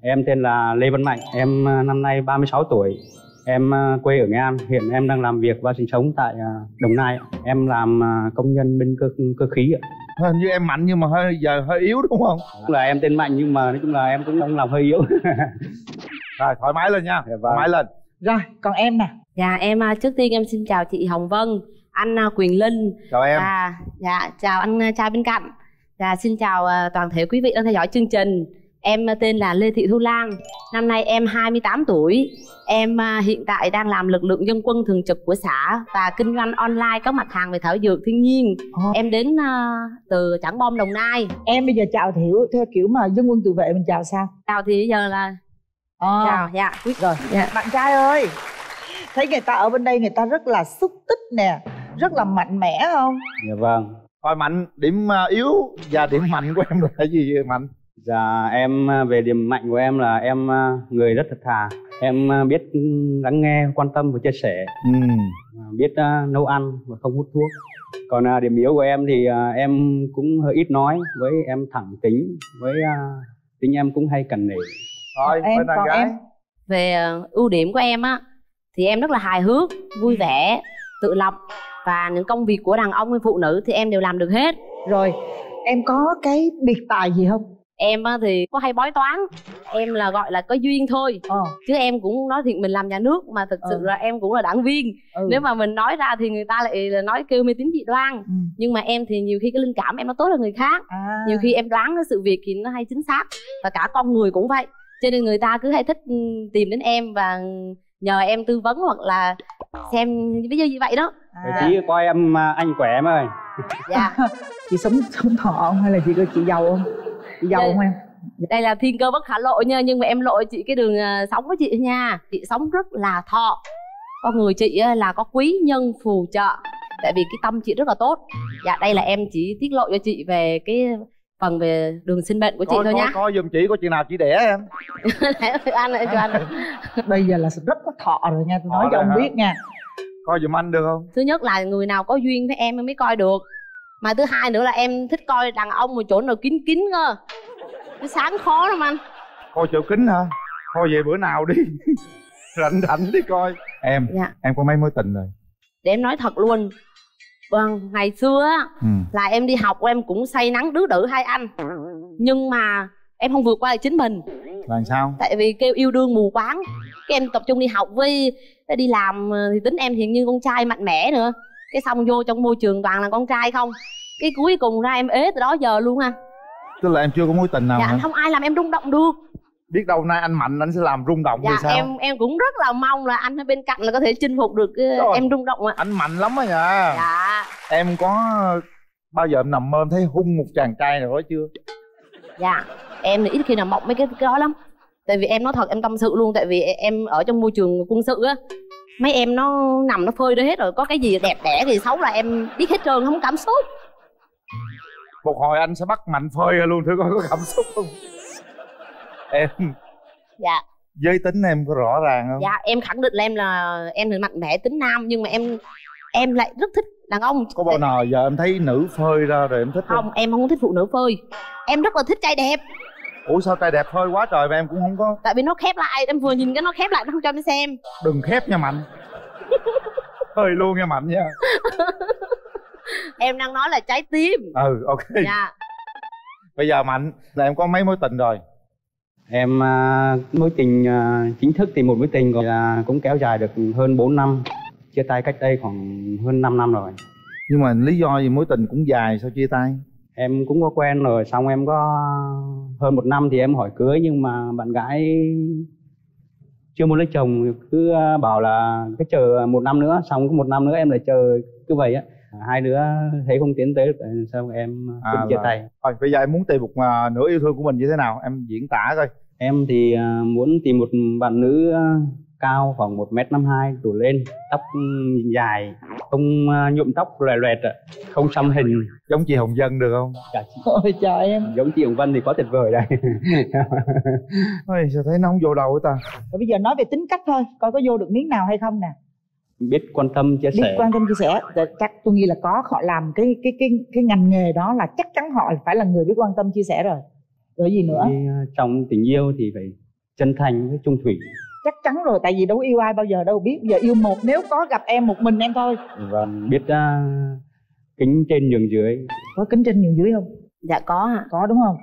em tên là Lê Văn Mạnh. Em ờ, năm nay 36 tuổi. Em quê ở Nghệ An. Hiện em đang làm việc và sinh sống tại Đồng Nai. Em làm công nhân bên cơ cơ khí ạ hình như em mạnh nhưng mà hơi giờ hơi yếu đúng không? Tức là em tên Mạnh nhưng mà nói chung là em cũng đang làm hơi yếu. Rồi thoải mái lên nha vâng. thoải mái lên. Rồi còn em nè. Dạ em à, trước tiên em xin chào chị hồng vân anh à, quyền linh. Chào em. Và dạ chào anh à, trai bên cạnh. Dạ xin chào à, toàn thể quý vị đang theo dõi chương trình em à, tên là lê thị thu lan năm nay em 28 tuổi. Em à, hiện tại đang làm lực lượng dân quân thường trực của xã và kinh doanh online các mặt hàng về thảo dược thiên nhiên. Em đến à, từ trảng bom đồng nai. Em bây giờ chào thiểu theo kiểu mà dân quân tự vệ mình chào sao? Chào thì bây giờ là Ờ. chào dạ. Rồi Dạ. bạn trai ơi thấy người ta ở bên đây người ta rất là xúc tích nè rất là mạnh mẽ không? Dạ vâng. Thôi mạnh điểm à, yếu và điểm mạnh của em là gì vậy mạnh Dạ em à, về điểm mạnh của em là em à, người rất thật thà. Em à, biết lắng nghe, quan tâm và chia sẻ. Ừ. Biết nấu ăn và không hút thuốc. Còn à, điểm yếu của em thì em cũng hơi ít nói Với em thẳng tính Với tính em cũng hay cẩn nể thôi em bên còn gái. em? về ưu điểm của em á thì em rất là hài hước vui vẻ tự lập. Và những công việc của đàn ông hay phụ nữ thì em đều làm được hết. Rồi em có cái biệt tài gì không em á thì có hay bói toán. Em là gọi là có duyên thôi. Ờ. Chứ em cũng nói thiệt mình làm nhà nước mà thực sự Ừ. là em cũng là đảng viên. Ừ. nếu mà mình nói ra thì người ta lại là nói kêu mê tín dị đoan. Ừ. nhưng mà em thì nhiều khi cái linh cảm em nó tốt hơn người khác. À. nhiều khi em đoán cái sự việc thì nó hay chính xác. Và cả con người cũng vậy. Cho nên người ta cứ hay thích ừ, tìm đến em và nhờ em tư vấn hoặc là xem ví dụ như vậy đó. Vậy tí coi em à, anh khỏe em ơi. Dạ. Chị sống sống thọ không hay là chị chị giàu không chị giàu Dạ. không em? Đây là thiên cơ bất khả lộ nha nhưng mà em lộ chị cái đường ờ, sống của chị nha chị sống rất là thọ. Con người chị là có quý nhân phù trợ. Tại vì cái tâm chị rất là tốt. Dạ đây là em chỉ tiết lộ cho chị về cái phần về đường sinh bệnh của chị có, thôi có, nhá có giùm chị có chuyện nào chị đẻ em. Anh lại cho anh. Bây giờ là rất có thọ rồi nha tôi nói Thọ cho ông hả? biết nha. Coi giùm anh được không? Thứ nhất là người nào có duyên với em mới coi được mà thứ hai nữa là em thích coi đàn ông một chỗ nào kín kín cơ cái sáng khó lắm anh. Coi chỗ kính hả? Thôi về bữa nào đi. Rảnh rảnh đi coi. Em dạ. em có mấy mối tình rồi? Để em nói thật luôn. Vâng ngày xưa á ừ. là em đi học em cũng say nắng đứa đử hai anh. Nhưng mà em không vượt qua được chính mình. Làm sao? Tại vì kêu yêu đương mù quáng. Cái em tập trung đi học với đi làm ờ, thì tính em thì như con trai mạnh mẽ nữa cái xong vô trong môi trường toàn là con trai không? Cái cuối cùng ra em ế từ đó giờ luôn anh tức là em chưa có mối tình nào dạ hả? không ai làm em rung động được. Biết đâu nay anh mạnh anh sẽ làm rung động dạ sao? em em cũng rất là mong là anh ở bên cạnh là có thể chinh phục được ờ, Rồi. em rung động ạ. anh mạnh lắm á nha. Dạ. Em có bao giờ em nằm mơ em thấy hung một chàng trai nào đó chưa? Dạ em thì ít khi nào mộng mấy cái, cái đó lắm. Tại vì em nói thật em tâm sự luôn tại vì em ở trong môi trường quân sự á mấy em nó nằm nó phơi đó hết rồi có cái gì đẹp đẽ thì xấu là em biết hết trơn không cảm xúc. Một hồi anh sẽ bắt mạnh phơi luôn thử coi có cảm xúc không. Em dạ. giới tính em có rõ ràng không? Dạ em khẳng định là em là em thì mạnh mẽ tính nam nhưng mà em em lại rất thích đàn ông. Có bao nào giờ em thấy nữ phơi ra rồi em thích không? Không em không thích phụ nữ phơi. Em rất là thích trai đẹp ủa sao trai đẹp phơi quá trời mà em cũng không có tại vì nó khép lại em vừa nhìn cái nó khép lại nó không cho em xem. Đừng khép nha mạnh. Phơi luôn nha mạnh nha. Em đang nói là trái tim. Ừ ok. Dạ. Bây giờ mạnh là em có mấy mối tình rồi? Em à, mối tình à, chính thức thì một mối tình gọi là cũng kéo dài được hơn 4 năm Chia tay cách đây khoảng hơn 5 năm rồi. Nhưng mà lý do gì mối tình cũng dài sao chia tay Em cũng có quen rồi, xong em có hơn một năm thì em hỏi cưới Nhưng mà bạn gái chưa muốn lấy chồng cứ à, bảo là cứ chờ một năm nữa xong có một năm nữa em lại chờ cứ vậy á. Hai đứa thấy không tiến tới được xong em cũng chia rồi. tay. Rồi bây giờ em muốn tìm một à, nửa yêu thương của mình như thế nào em diễn tả coi. Em thì à, muốn tìm một bạn nữ à, cao khoảng 1 m hai đổ lên, tóc ừ, dài, không à, nhuộm tóc loè loẹt, ạ, không xăm hình. giống chị hồng dân được không? Cả chị, ôi trời em. Giống chị Hồng Vân thì quá tuyệt vời đây. Ôi, sao thấy nó không vô đầu ta? Rồi bây giờ nói về tính cách thôi coi có vô được miếng nào hay không nè. Biết quan tâm chia biết sẻ. quan tâm chia sẻ chắc tôi nghĩ là có họ làm cái cái cái cái ngành nghề đó là chắc chắn họ phải là người biết quan tâm chia sẻ rồi. Rồi gì nữa? Thì, à, trong tình yêu thì phải chân thành với trung thủy chắc chắn rồi tại vì đâu yêu ai bao giờ đâu biết bây giờ yêu một nếu có gặp em một mình em thôi. Và biết à, kính trên nhường dưới. có kính trên nhường dưới không? Dạ có ạ. Có đúng không?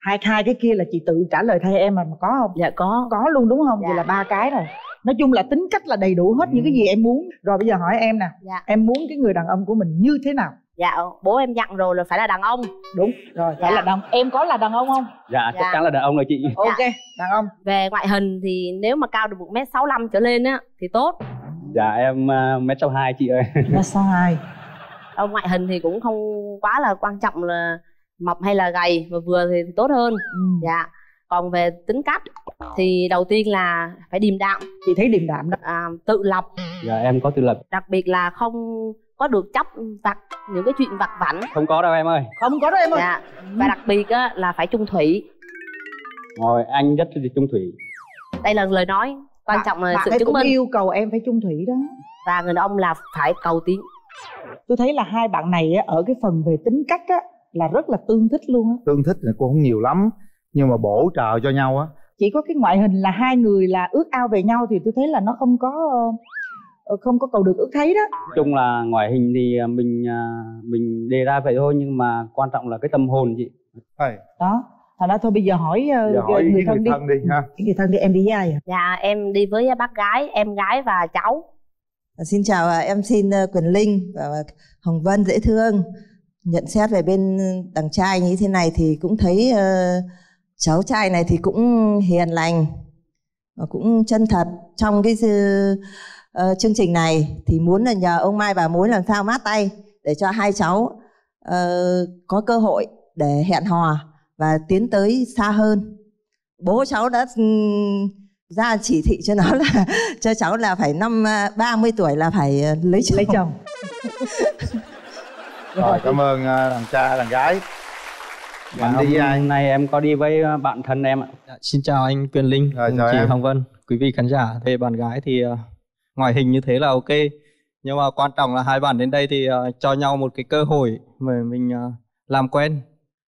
Hai hai cái kia là chị tự trả lời thay em mà mà có không? Dạ có. Có luôn đúng không? Dạ. vậy là ba cái rồi. Nói chung là tính cách là đầy đủ hết những cái gì em muốn. Rồi bây giờ hỏi em nè. Dạ. Em muốn cái người đàn ông của mình như thế nào dạ bố em dặn rồi là phải là đàn ông đúng rồi phải Dạ. là đàn em có là đàn ông không Dạ, chắc Dạ. chắn là đàn ông rồi chị. ok đàn ông về ngoại hình thì nếu mà cao được một m sáu trở lên á thì tốt Dạ em à, mét sáu hai chị ơi. là sai ở ngoại hình thì cũng không quá là quan trọng là mập hay là gầy mà vừa thì, thì tốt hơn ừ. dạ còn về tính cách thì đầu tiên là phải điềm đạm chị thấy điềm đạm đó à, tự lập Dạ em có tự lập. đặc biệt là không có được chấp vặt những cái chuyện vặt vảnh? Không có đâu em ơi. không có đó em ơi. Dạ. Và đặc biệt á, là phải trung thủy. Rồi anh rất là trung thủy. đây là lời nói quan trọng là bạn sự ấy chứng minh. yêu cầu em phải chung thủy đó. Và người đàn ông là phải cầu tiến. Tôi thấy là hai bạn này á, ở cái phần về tính cách á là rất là tương thích luôn á. Tương thích thì cũng không nhiều lắm nhưng mà bổ trợ cho nhau á. Chỉ có cái ngoại hình là hai người là ước ao về nhau thì tôi thấy là nó không có không có cầu được ước thấy đó. Nói chung là ngoại hình thì à, mình à, mình đề ra vậy thôi nhưng mà quan trọng là cái tâm hồn chị. Thôi, đó thành ra thôi bây giờ hỏi, ờ, giờ hỏi người kiến thân người đi. thân đi ha. Người thân đi em đi với ai à dạ em đi với bác gái em gái và cháu. À, Xin chào à, em xin ờ, Quyền Linh và Hồng Vân dễ thương. Nhận xét về bên đằng trai như thế này thì cũng thấy ờ, cháu trai này thì cũng hiền lành và cũng chân thật. Trong cái sự- ờ, chương trình này thì muốn là nhờ ông Mai bà mối làm sao mát tay để cho hai cháu ờ, có cơ hội để hẹn hò và tiến tới xa hơn. Bố cháu đã ừm, ra chỉ thị cho nó là cho cháu là phải năm à, 30 tuổi là phải à, lấy chồng. lấy chồng rồi cảm ơn à, đàn cha đàn gái Dạ, bạn đi với ai hôm nay em có đi với à, bạn thân em ạ. Dạ, xin chào anh Quyền Linh, Rồi, chị em. Hồng Vân, quý vị khán giả. Về bạn gái thì ờ, ngoại hình như thế là ok, nhưng mà quan trọng là hai bạn đến đây thì ờ, cho nhau một cái cơ hội mà mình ờ, làm quen.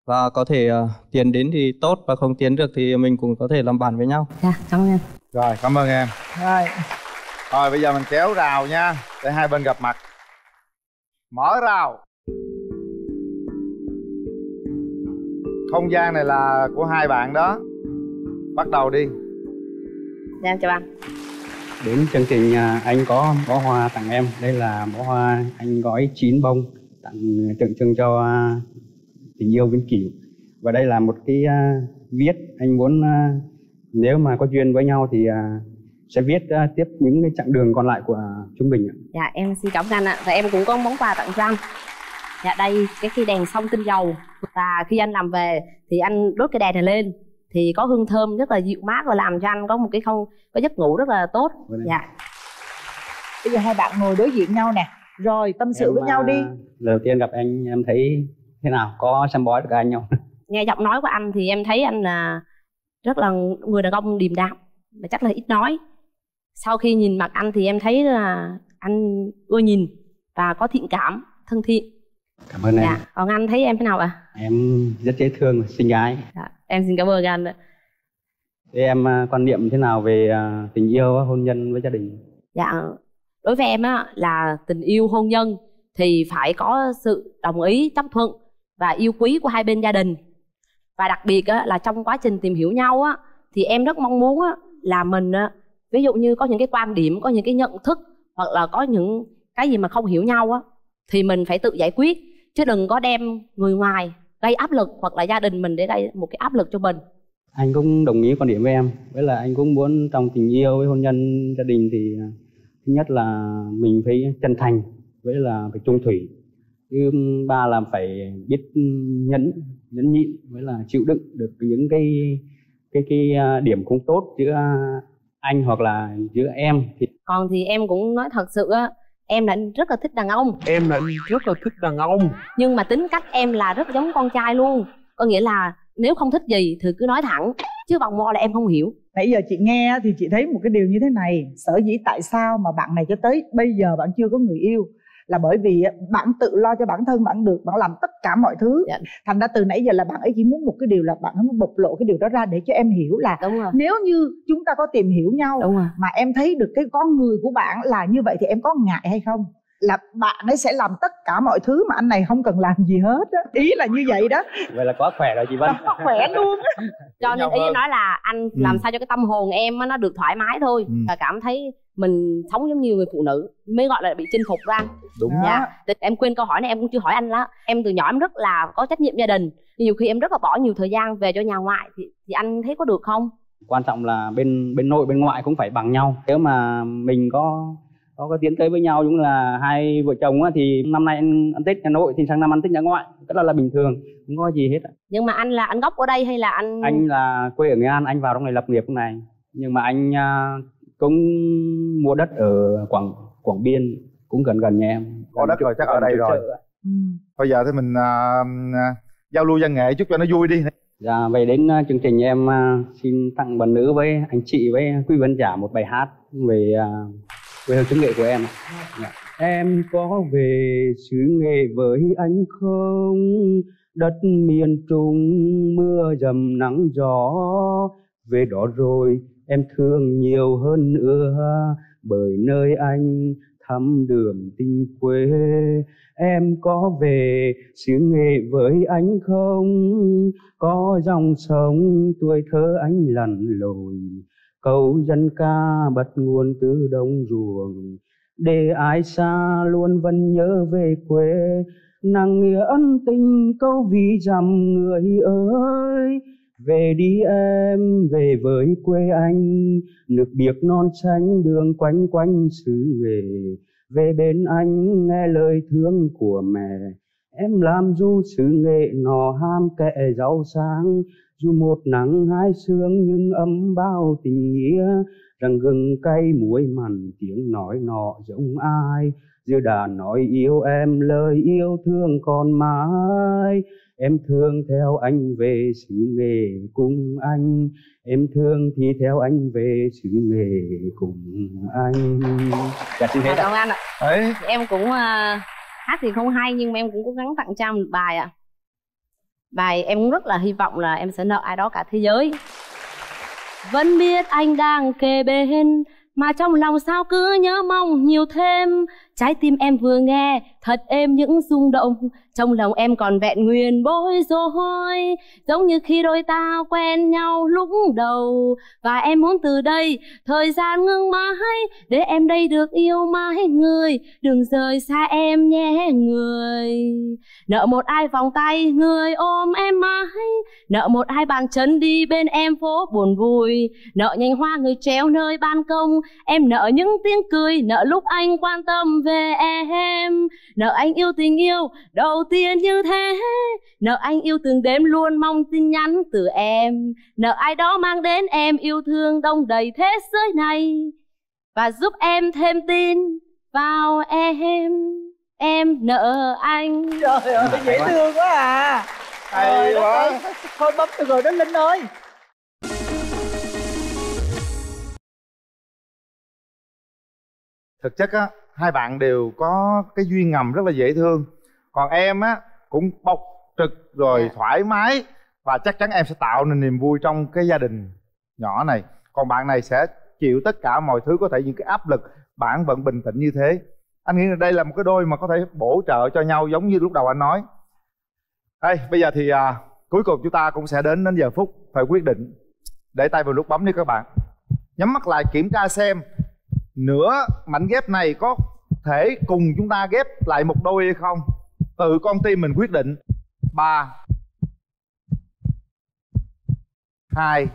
Và có thể ờ, tiến đến thì tốt và không tiến được thì mình cũng có thể làm bạn với nhau. dạ cảm ơn em. Rồi cảm ơn em. Rồi. Rồi bây giờ mình kéo rào nha để hai bên gặp mặt. Mở rào. Không gian này là của hai bạn đó. Bắt đầu đi. Dạ chào anh đến chương trình à, anh có bó hoa tặng em. Đây là bó hoa anh gói chín bông, tặng à, tượng trưng cho à, tình yêu vĩnh cửu. Và đây là một cái viết anh muốn nếu mà có duyên với nhau thì sẽ viết tiếp những cái chặng đường còn lại của chúng mình ạ. Dạ em xin cảm ơn anh ạ. Và em cũng có món quà tặng cho anh. Dạ đây, cái cây đèn sông tinh dầu. Và khi anh làm về thì anh đốt cái đèn này lên. Thì có hương thơm rất là dịu mát Và làm cho anh có một cái không có giấc ngủ rất là tốt Vâng. Dạ bây giờ hai bạn ngồi đối diện nhau nè rồi tâm sự Em, với nhau à, đi Lần đầu tiên gặp anh em thấy thế nào? Có xem bói được anh không? Nghe giọng nói của anh thì em thấy anh là rất là người đàn ông điềm đạm Và chắc là ít nói Sau khi nhìn mặt anh thì em thấy là anh ưa nhìn Và có thiện cảm, thân thiện Cảm ơn em. Dạ, còn anh thấy em thế nào ạ? Em rất dễ thương, xinh gái. Dạ, em xin cảm ơn anh ạ. Thế em à, quan niệm thế nào về à, tình yêu, hôn nhân với gia đình? Dạ, đối với em á là tình yêu hôn nhân thì phải có sự đồng ý, chấp thuận và yêu quý của hai bên gia đình. Và đặc biệt á là trong quá trình tìm hiểu nhau á thì em rất mong muốn á là mình á, ví dụ như có những cái quan điểm, có những cái nhận thức hoặc là có những cái gì mà không hiểu nhau á thì mình phải tự giải quyết chứ đừng có đem người ngoài gây áp lực hoặc là gia đình mình để gây một cái áp lực cho mình. Anh cũng đồng ý quan điểm với em. Với là anh cũng muốn trong tình yêu với hôn nhân gia đình thì à, thứ nhất là mình phải chân thành, với là phải trung thủy. Thứ ba là phải biết nhẫn nhẫn nhịn với là chịu đựng được những cái cái cái à, điểm không tốt giữa anh hoặc là giữa em thì Còn thì em cũng nói thật sự á em là rất là thích đàn ông. Em là rất là thích đàn ông. Nhưng mà tính cách em là rất giống con trai luôn. Có nghĩa là nếu không thích gì thì cứ nói thẳng chứ vòng vo là em không hiểu. Nãy giờ chị nghe thì chị thấy một cái điều như thế này. Sở dĩ tại sao mà bạn này cho tới bây giờ bạn chưa có người yêu là bởi vì bạn tự lo cho bản thân bạn được bạn làm tất cả mọi thứ. Dạ. thành ra từ nãy giờ là bạn ấy chỉ muốn một cái điều là bạn ấy muốn bộc lộ cái điều đó ra để cho em hiểu là đúng rồi. nếu như chúng ta có tìm hiểu nhau đúng rồi. mà em thấy được cái con người của bạn là như vậy thì em có ngại hay không? Là bạn ấy sẽ làm tất cả mọi thứ mà anh này không cần làm gì hết á. Ý là như vậy đó. Vậy là quá khỏe rồi chị Vân. khỏe luôn cho nên ý nói là anh Ừ. làm sao cho cái tâm hồn em á, nó được thoải mái thôi. Ừ. và cảm thấy mình sống giống như người phụ nữ mới gọi là bị chinh phục đó anh Đúng. dạ. Thì em quên câu hỏi này em cũng chưa hỏi anh đó. Em từ nhỏ em rất là có trách nhiệm gia đình. Nhiều khi em rất là bỏ nhiều thời gian về cho nhà ngoại thì, thì anh thấy có được không? Quan trọng là bên bên nội bên ngoại cũng phải bằng nhau. Nếu mà mình có có cái tiến tới với nhau cũng là hai vợ chồng á, thì năm nay ăn, ăn tết nhà nội thì sang năm ăn tết nhà ngoại rất là là bình thường không có gì hết ạ. nhưng mà anh là anh gốc ở đây hay là anh anh là quê ở nghệ an anh vào trong này lập nghiệp này. Nhưng mà anh à, cũng mua đất ở quảng quảng biên cũng gần gần nhà em có đất rồi chắc ở đây rồi bây giờ thì mình à, à, giao lưu văn nghệ chút cho nó vui đi Dạ, về đến uh, chương trình em uh, xin tặng bạn nữ với anh chị với quý vân giả một bài hát về uh, quê hương xứ nghệ của em. Dạ. Em có về xứ nghệ với anh không? Đất miền Trung mưa dầm nắng gió về đó rồi em thương nhiều hơn nữa, bởi nơi anh thăm đường tình quê. Em có về xứ nghệ với anh không? Có dòng sông tuổi thơ anh lặn lội, câu dân ca bật nguồn từ đồng ruộng. Để ai xa luôn vẫn nhớ về quê, nàng nghĩa ân tình câu vì dằm người ơi về đi em, về với quê anh. Nước biếc non xanh đường quanh quanh xứ nghệ về bên anh, nghe lời thương của mẹ. Em làm du xứ nghệ nò ham kệ giàu sang. Dù một nắng hai sương, nhưng ấm bao tình nghĩa. Rằng gừng cay muối mặn, tiếng nói nọ giống ai? Như đã nói yêu em lời yêu thương còn mãi. Em thương theo anh về xứ nghệ cùng anh. Em thương thì theo anh về xứ nghệ cùng anh. Dạ xin hết Dạ, cảm ơn ạ. Đấy. em cũng uh, hát thì không hay nhưng mà em cũng cố gắng tặng một bài ạ. Bài em cũng rất là hy vọng là em sẽ nợ ai đó cả thế giới. Vẫn biết anh đang kề bên mà trong lòng sao cứ nhớ mong nhiều thêm trái tim em vừa nghe thật êm những rung động trong lòng em còn vẹn nguyên bối rối, giống như khi đôi ta quen nhau lúc đầu. Và em muốn từ đây, thời gian ngưng mãi, để em đây được yêu mãi người. Đừng rời xa em nhé người. Nợ một ai vòng tay người ôm em mãi. Nợ một hai bàn chân đi bên em phố buồn vui. Nợ nhành hoa người treo nơi ban công. Em nợ những tiếng cười, nợ lúc anh quan tâm về em. Nợ anh yêu tình yêu đầu tiên như thế. Nợ anh yêu từng đêm luôn mong tin nhắn từ em. Nợ ai đó mang đến em yêu thương đông đầy thế giới này. Và giúp em thêm tin vào em. Em nợ anh. Trời ơi dễ thương quá à. Hay quá. thôi bấm được rồi đó linh ơi thực chất á hai bạn đều có cái duyên ngầm rất là dễ thương còn em á cũng bộc trực rồi Dạ. thoải mái và chắc chắn em sẽ tạo nên niềm vui trong cái gia đình nhỏ này. Còn bạn này sẽ chịu tất cả mọi thứ có thể những cái áp lực bạn vẫn bình tĩnh như thế. Anh nghĩ là đây là một cái đôi mà có thể bổ trợ cho nhau giống như lúc đầu anh nói. Đây bây giờ thì à, cuối cùng chúng ta cũng sẽ đến đến giờ phút phải quyết định. Để tay vào nút bấm đi các bạn. Nhắm mắt lại kiểm tra xem nửa mảnh ghép này có thể cùng chúng ta ghép lại một đôi hay không tự con tim mình quyết định. Ba. Hai.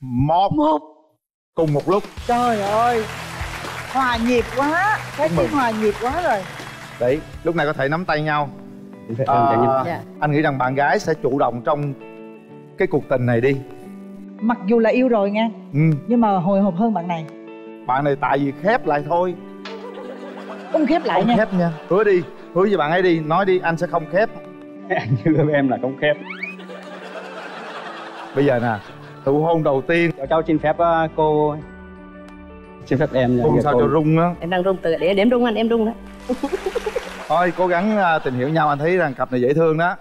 Một. Một. Cùng một lúc. Trời ơi. Hòa nhịp quá. Cái mừng. hòa nhịp quá rồi. Đấy lúc này có thể nắm tay nhau. À. Dạ. anh nghĩ rằng bạn gái sẽ chủ động trong cái cuộc tình này đi. Mặc dù là yêu rồi nha ừ. nhưng mà hồi hộp hơn bạn này. Bạn này tại vì khép lại thôi không khép lại không nha. khép nha. Hứa đi hứa với bạn ấy đi nói đi anh sẽ không khép. Anh với em là không khép. Bây giờ nè tụ hôn đầu tiên. Cháu, cháu xin phép ờ, cô xin phép em hôn dạ, sao cô. cho rung á. Em đang rung từ để đếm rung anh em rung đó. Thôi cố gắng à, tìm hiểu nhau anh thấy rằng cặp này dễ thương đó.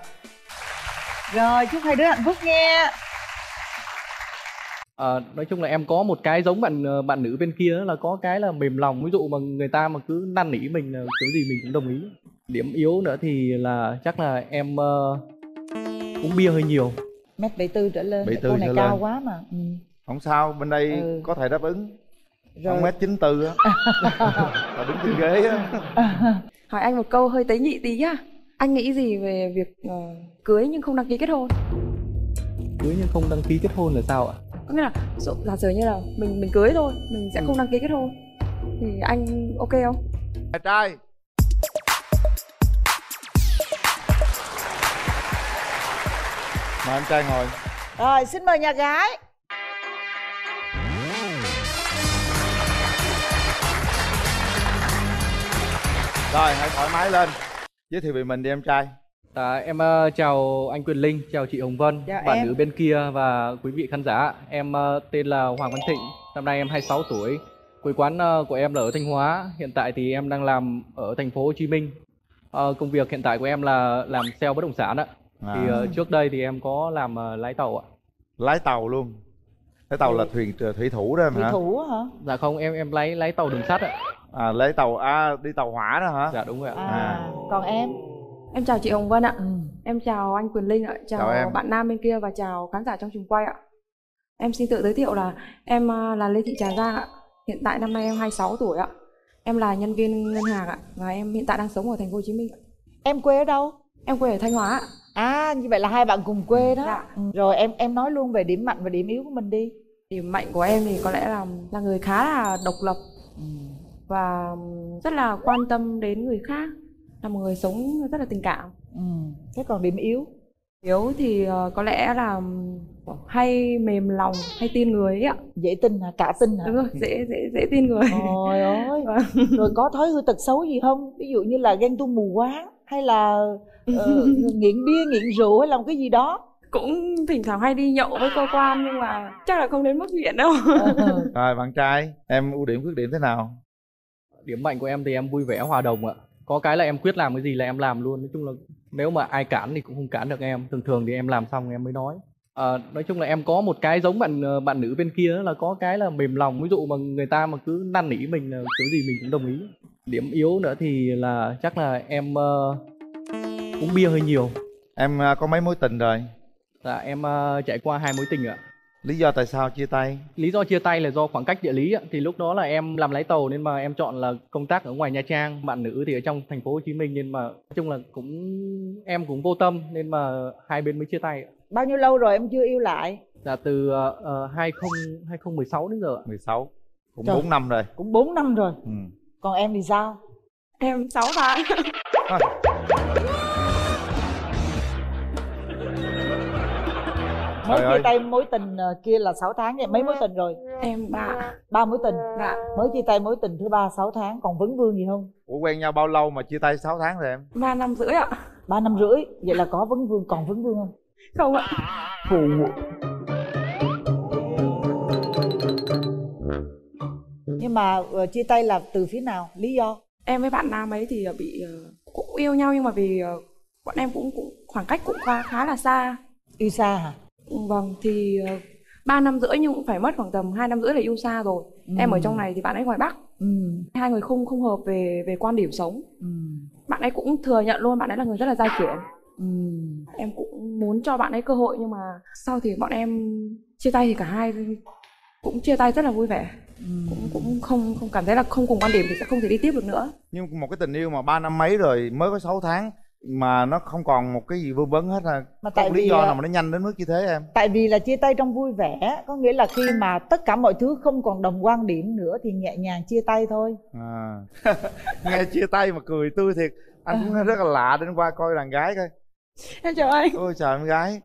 Rồi chúc hai đứa hạnh phúc nha Ờ, nói chung là em có một cái giống bạn ờ, bạn nữ bên kia là có cái là mềm lòng ví dụ mà người ta mà cứ năn nỉ mình là kiểu gì mình cũng đồng ý điểm yếu nữa thì là chắc là em ờ, uống bia hơi nhiều mét bảy tư trở lên 74 cô này cao lên. quá mà ừ. không sao bên đây Ừ. có thể đáp ứng Rồi. một mét chín tư á là đứng trên ghế á Hỏi anh một câu hơi tế nhị tí nhá. Anh nghĩ gì về việc ờ, cưới nhưng không đăng ký kết hôn? cưới nhưng không đăng ký kết hôn là sao ạ Có nghĩa là dụ- giả sử như là mình mình cưới thôi, mình sẽ không đăng ký kết hôn. Thì anh ok không? Nhà trai. Mời anh trai ngồi. Rồi xin mời nhà gái. Rồi hãy thoải mái lên. Giới thiệu về mình đi em trai À, em ờ, chào anh Quyền Linh, chào chị Hồng Vân, Chào bạn em. nữ bên kia và quý vị khán giả. Em ờ, tên là Hoàng Văn Thịnh, năm nay em 26 tuổi. Quê quán ờ, của em là ở Thanh Hóa, hiện tại thì em đang làm ở thành phố Hồ Chí Minh. Ờ, công việc hiện tại của em là làm sale bất động sản ạ. Thì À. ờ, trước đây thì em có làm ờ, lái tàu ạ. lái tàu luôn lái tàu là thuyền thủy thủ đó em thủy hả thủ á hả Dạ không, em em lái lái tàu đường sắt ạ. à lái tàu à đi tàu hỏa đó hả Dạ đúng rồi ạ. à, còn em Em chào chị Hồng Vân ạ. ừ. Em chào anh Quyền Linh ạ. Chào, Chào em. bạn nam bên kia và chào khán giả trong trường quay ạ. Em xin tự giới thiệu là em ờ, là Lê Thị Trà Giang ạ. Hiện tại năm nay em 26 tuổi ạ. Em là nhân viên ngân hàng ạ và em hiện tại đang sống ở thành phố Hồ Chí Minh ạ. em quê ở đâu Em quê ở Thanh Hóa ạ. à như vậy là hai bạn cùng quê đó Dạ. ừ. rồi em em nói luôn về điểm mạnh và điểm yếu của mình đi Điểm mạnh của em thì có lẽ là là người khá là độc lập và rất là quan tâm đến người khác là một người sống rất là tình cảm. Ừ. thế còn điểm yếu? Yếu thì ờ, có lẽ là hay mềm lòng hay tin người ấy ạ. Dễ tin hả? Cả tin hả? Đúng rồi dễ dễ dễ tin người. Trời ơi. Vâng. rồi có thói hư tật xấu gì không? Ví dụ như là ghen tuông mù quáng hay là ờ, nghiện bia nghiện rượu hay là một cái gì đó? Cũng thỉnh thoảng hay đi nhậu với cơ quan nhưng mà chắc là không đến mức nghiện đâu. Ờ. rồi bạn trai em ưu điểm khuyết điểm thế nào? Điểm mạnh của em thì em vui vẻ hòa đồng ạ. Có cái là em quyết làm cái gì là em làm luôn. Nói chung là nếu mà ai cản thì cũng không cản được em. Thường thường thì em làm xong em mới nói. Ờ, nói chung là em có một cái giống bạn ờ, bạn nữ bên kia là có cái là mềm lòng. Ví dụ mà người ta mà cứ năn nỉ mình là kiểu gì mình cũng đồng ý. điểm yếu nữa thì là chắc là em uh, uống bia hơi nhiều em uh, có mấy mối tình rồi dạ em uh, trải qua hai mối tình ạ lý do tại sao chia tay? Lý do chia tay là do khoảng cách địa lý ạ thì lúc đó là em làm lái tàu nên mà em chọn là công tác ở ngoài nha trang bạn nữ thì ở trong thành phố hồ chí minh nên mà nói chung là cũng em cũng vô tâm nên mà hai bên mới chia tay ạ. Bao nhiêu lâu rồi em chưa yêu lại? Dạ từ uh, 20 2016 đến giờ ạ. 16 cũng Trời, 4 năm rồi. Cũng 4 năm rồi. Ừ. còn em thì sao? Em 6 tháng. À. mới chia tay mối tình ờ, kia là 6 tháng vậy mấy mối tình rồi? Em ba. Ba mối tình. Dạ. Mới chia tay mối tình thứ ba 6 tháng. Còn vấn vương gì không? Ủa quen nhau bao lâu mà chia tay 6 tháng rồi em? Ba năm rưỡi ạ. Ba năm rưỡi? Vậy là có vấn vương. Còn vấn vương không? Không ạ. Phù nhưng mà uh, chia tay là từ phía nào? Lý do? Em với bạn nam ấy thì bị uh, cũng yêu nhau nhưng mà vì uh, bọn em cũng cũng khoảng cách cũng khá khá là xa. Yêu xa hả vâng thì uh, 3 năm rưỡi nhưng cũng phải mất khoảng tầm 2 năm rưỡi là yêu xa rồi ừ. em ở trong này thì bạn ấy ngoài bắc ừ. hai người không không hợp về về quan điểm sống ừ. bạn ấy cũng thừa nhận luôn bạn ấy là người rất là gia trưởng ừ. em cũng muốn cho bạn ấy cơ hội nhưng mà sau thì bọn em chia tay thì cả hai cũng chia tay rất là vui vẻ ừ. cũng cũng không không cảm thấy là không cùng quan điểm thì sẽ không thể đi tiếp được nữa nhưng một cái tình yêu mà ba năm mấy rồi mới có 6 tháng mà nó không còn một cái gì vương vấn hết à mà tại lý do nào mà nó nhanh đến mức như thế em? tại vì là chia tay trong vui vẻ có nghĩa là khi mà tất cả mọi thứ không còn đồng quan điểm nữa thì nhẹ nhàng chia tay thôi. À. Nghe chia tay mà cười tươi thiệt. Anh cũng rất là lạ đến qua coi đàn gái coi. Em chào anh. Ôi chào em gái.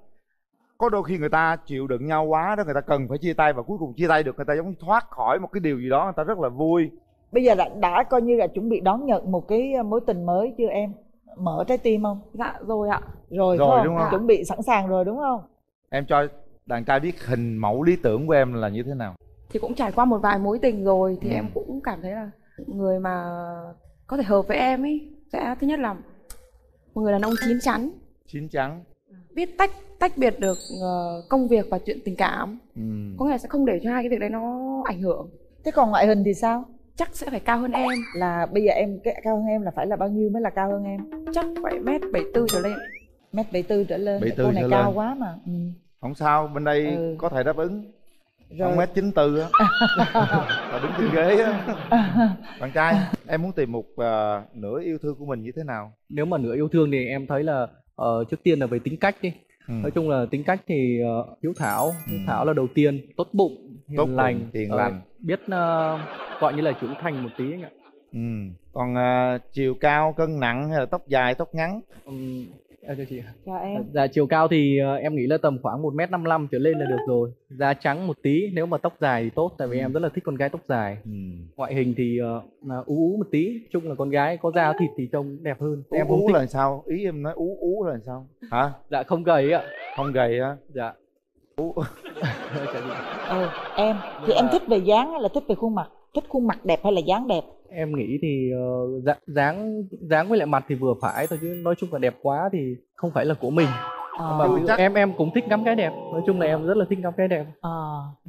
Có đôi khi người ta chịu đựng nhau quá đó người ta cần phải chia tay và cuối cùng chia tay được người ta giống thoát khỏi một cái điều gì đó người ta rất là vui. Bây giờ đã, đã coi như là chuẩn bị đón nhận một cái mối tình mới chưa em mở trái tim không? Dạ rồi ạ. Rồi, rồi không? đúng không? chuẩn bị sẵn sàng rồi đúng không? Em cho đàn trai biết hình mẫu lý tưởng của em là như thế nào. Thì cũng trải qua một vài mối tình rồi thì ừ. em cũng cảm thấy là người mà có thể hợp với em ấy sẽ thứ nhất là một người đàn ông chín chắn. Chín chắn. Biết tách tách biệt được uh, công việc và chuyện tình cảm. Ừ. có nghĩa là sẽ không để cho hai cái việc đấy nó ảnh hưởng. Thế còn ngoại hình thì sao chắc sẽ phải cao hơn em. Là bây giờ em cái cao hơn em là phải là bao nhiêu mới là cao hơn em? Chắc phải mét bảy tư trở lên. Mét bảy tư trở lên 74 cô này cao lên. quá mà. Ừ. không sao bên đây ừ. có thể đáp ứng. Rồi. mét chín tư á. Là đứng trên ghế á. Bạn trai em muốn tìm một uh, nửa yêu thương của mình như thế nào? Nếu mà nửa yêu thương thì em thấy là uh, trước tiên là về tính cách đi. Ừ. nói chung là tính cách thì uh, hiếu thảo. Ừ. hiếu thảo là đầu tiên tốt bụng hiền tốt lành hiền lành. biết uh, gọi như là trưởng thành một tí anh ạ. Ừ. Còn uh, chiều cao cân nặng hay là tóc dài tóc ngắn? Um, chào chị chào em. Dạ chiều cao thì uh, em nghĩ là tầm khoảng một m năm mươi trở lên là được rồi. Da trắng một tí nếu mà tóc dài thì tốt tại vì ừ. em rất là thích con gái tóc dài. Ừ. ngoại hình thì uh, ú ú một tí chung là con gái có da thịt thì trông đẹp hơn. Ú, em không ú thích. là sao? Ý em nói ú ú là sao? Hả? Dạ không gầy ạ. Không gầy á dạ. Ú. Ừ, em. Thì em thích về dáng hay là thích về khuôn mặt thích khuôn mặt đẹp hay là dáng đẹp em nghĩ thì uh, dáng dáng với lại mặt thì vừa phải thôi chứ nói chung là đẹp quá thì không phải là của mình à. mà chắc... em em cũng thích ngắm cái đẹp nói chung là em rất là thích ngắm cái đẹp à.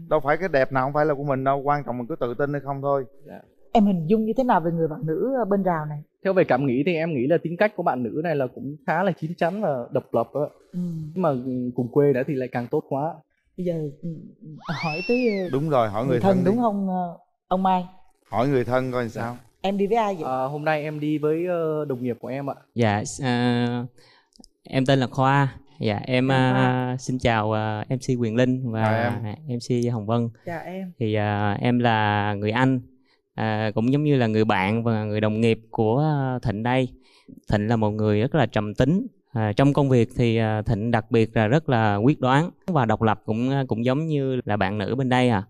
đâu phải cái đẹp nào không phải là của mình đâu quan trọng mình cứ tự tin hay không thôi dạ. em hình dung như thế nào về người bạn nữ bên rào này theo về cảm nghĩ thì em nghĩ là tính cách của bạn nữ này là cũng khá là chín chắn và độc lập đó. Ừ. nhưng mà cùng quê đã thì lại càng tốt quá bây giờ ừ, hỏi tới đúng rồi hỏi người, người thân, thân đúng không ông mai. Hỏi người thân coi sao. Em đi với ai vậy? À, hôm nay em đi với uh, đồng nghiệp của em ạ. Dạ uh, em tên là khoa. Dạ em uh, xin chào uh, mc quyền linh và em. mc hồng vân. Chào em. Thì uh, em là người anh uh, cũng giống như là người bạn và người đồng nghiệp của thịnh đây. Thịnh là một người rất là trầm tính À, trong công việc thì à, Thịnh đặc biệt là rất là quyết đoán và độc lập cũng à, cũng giống như là bạn nữ bên đây à.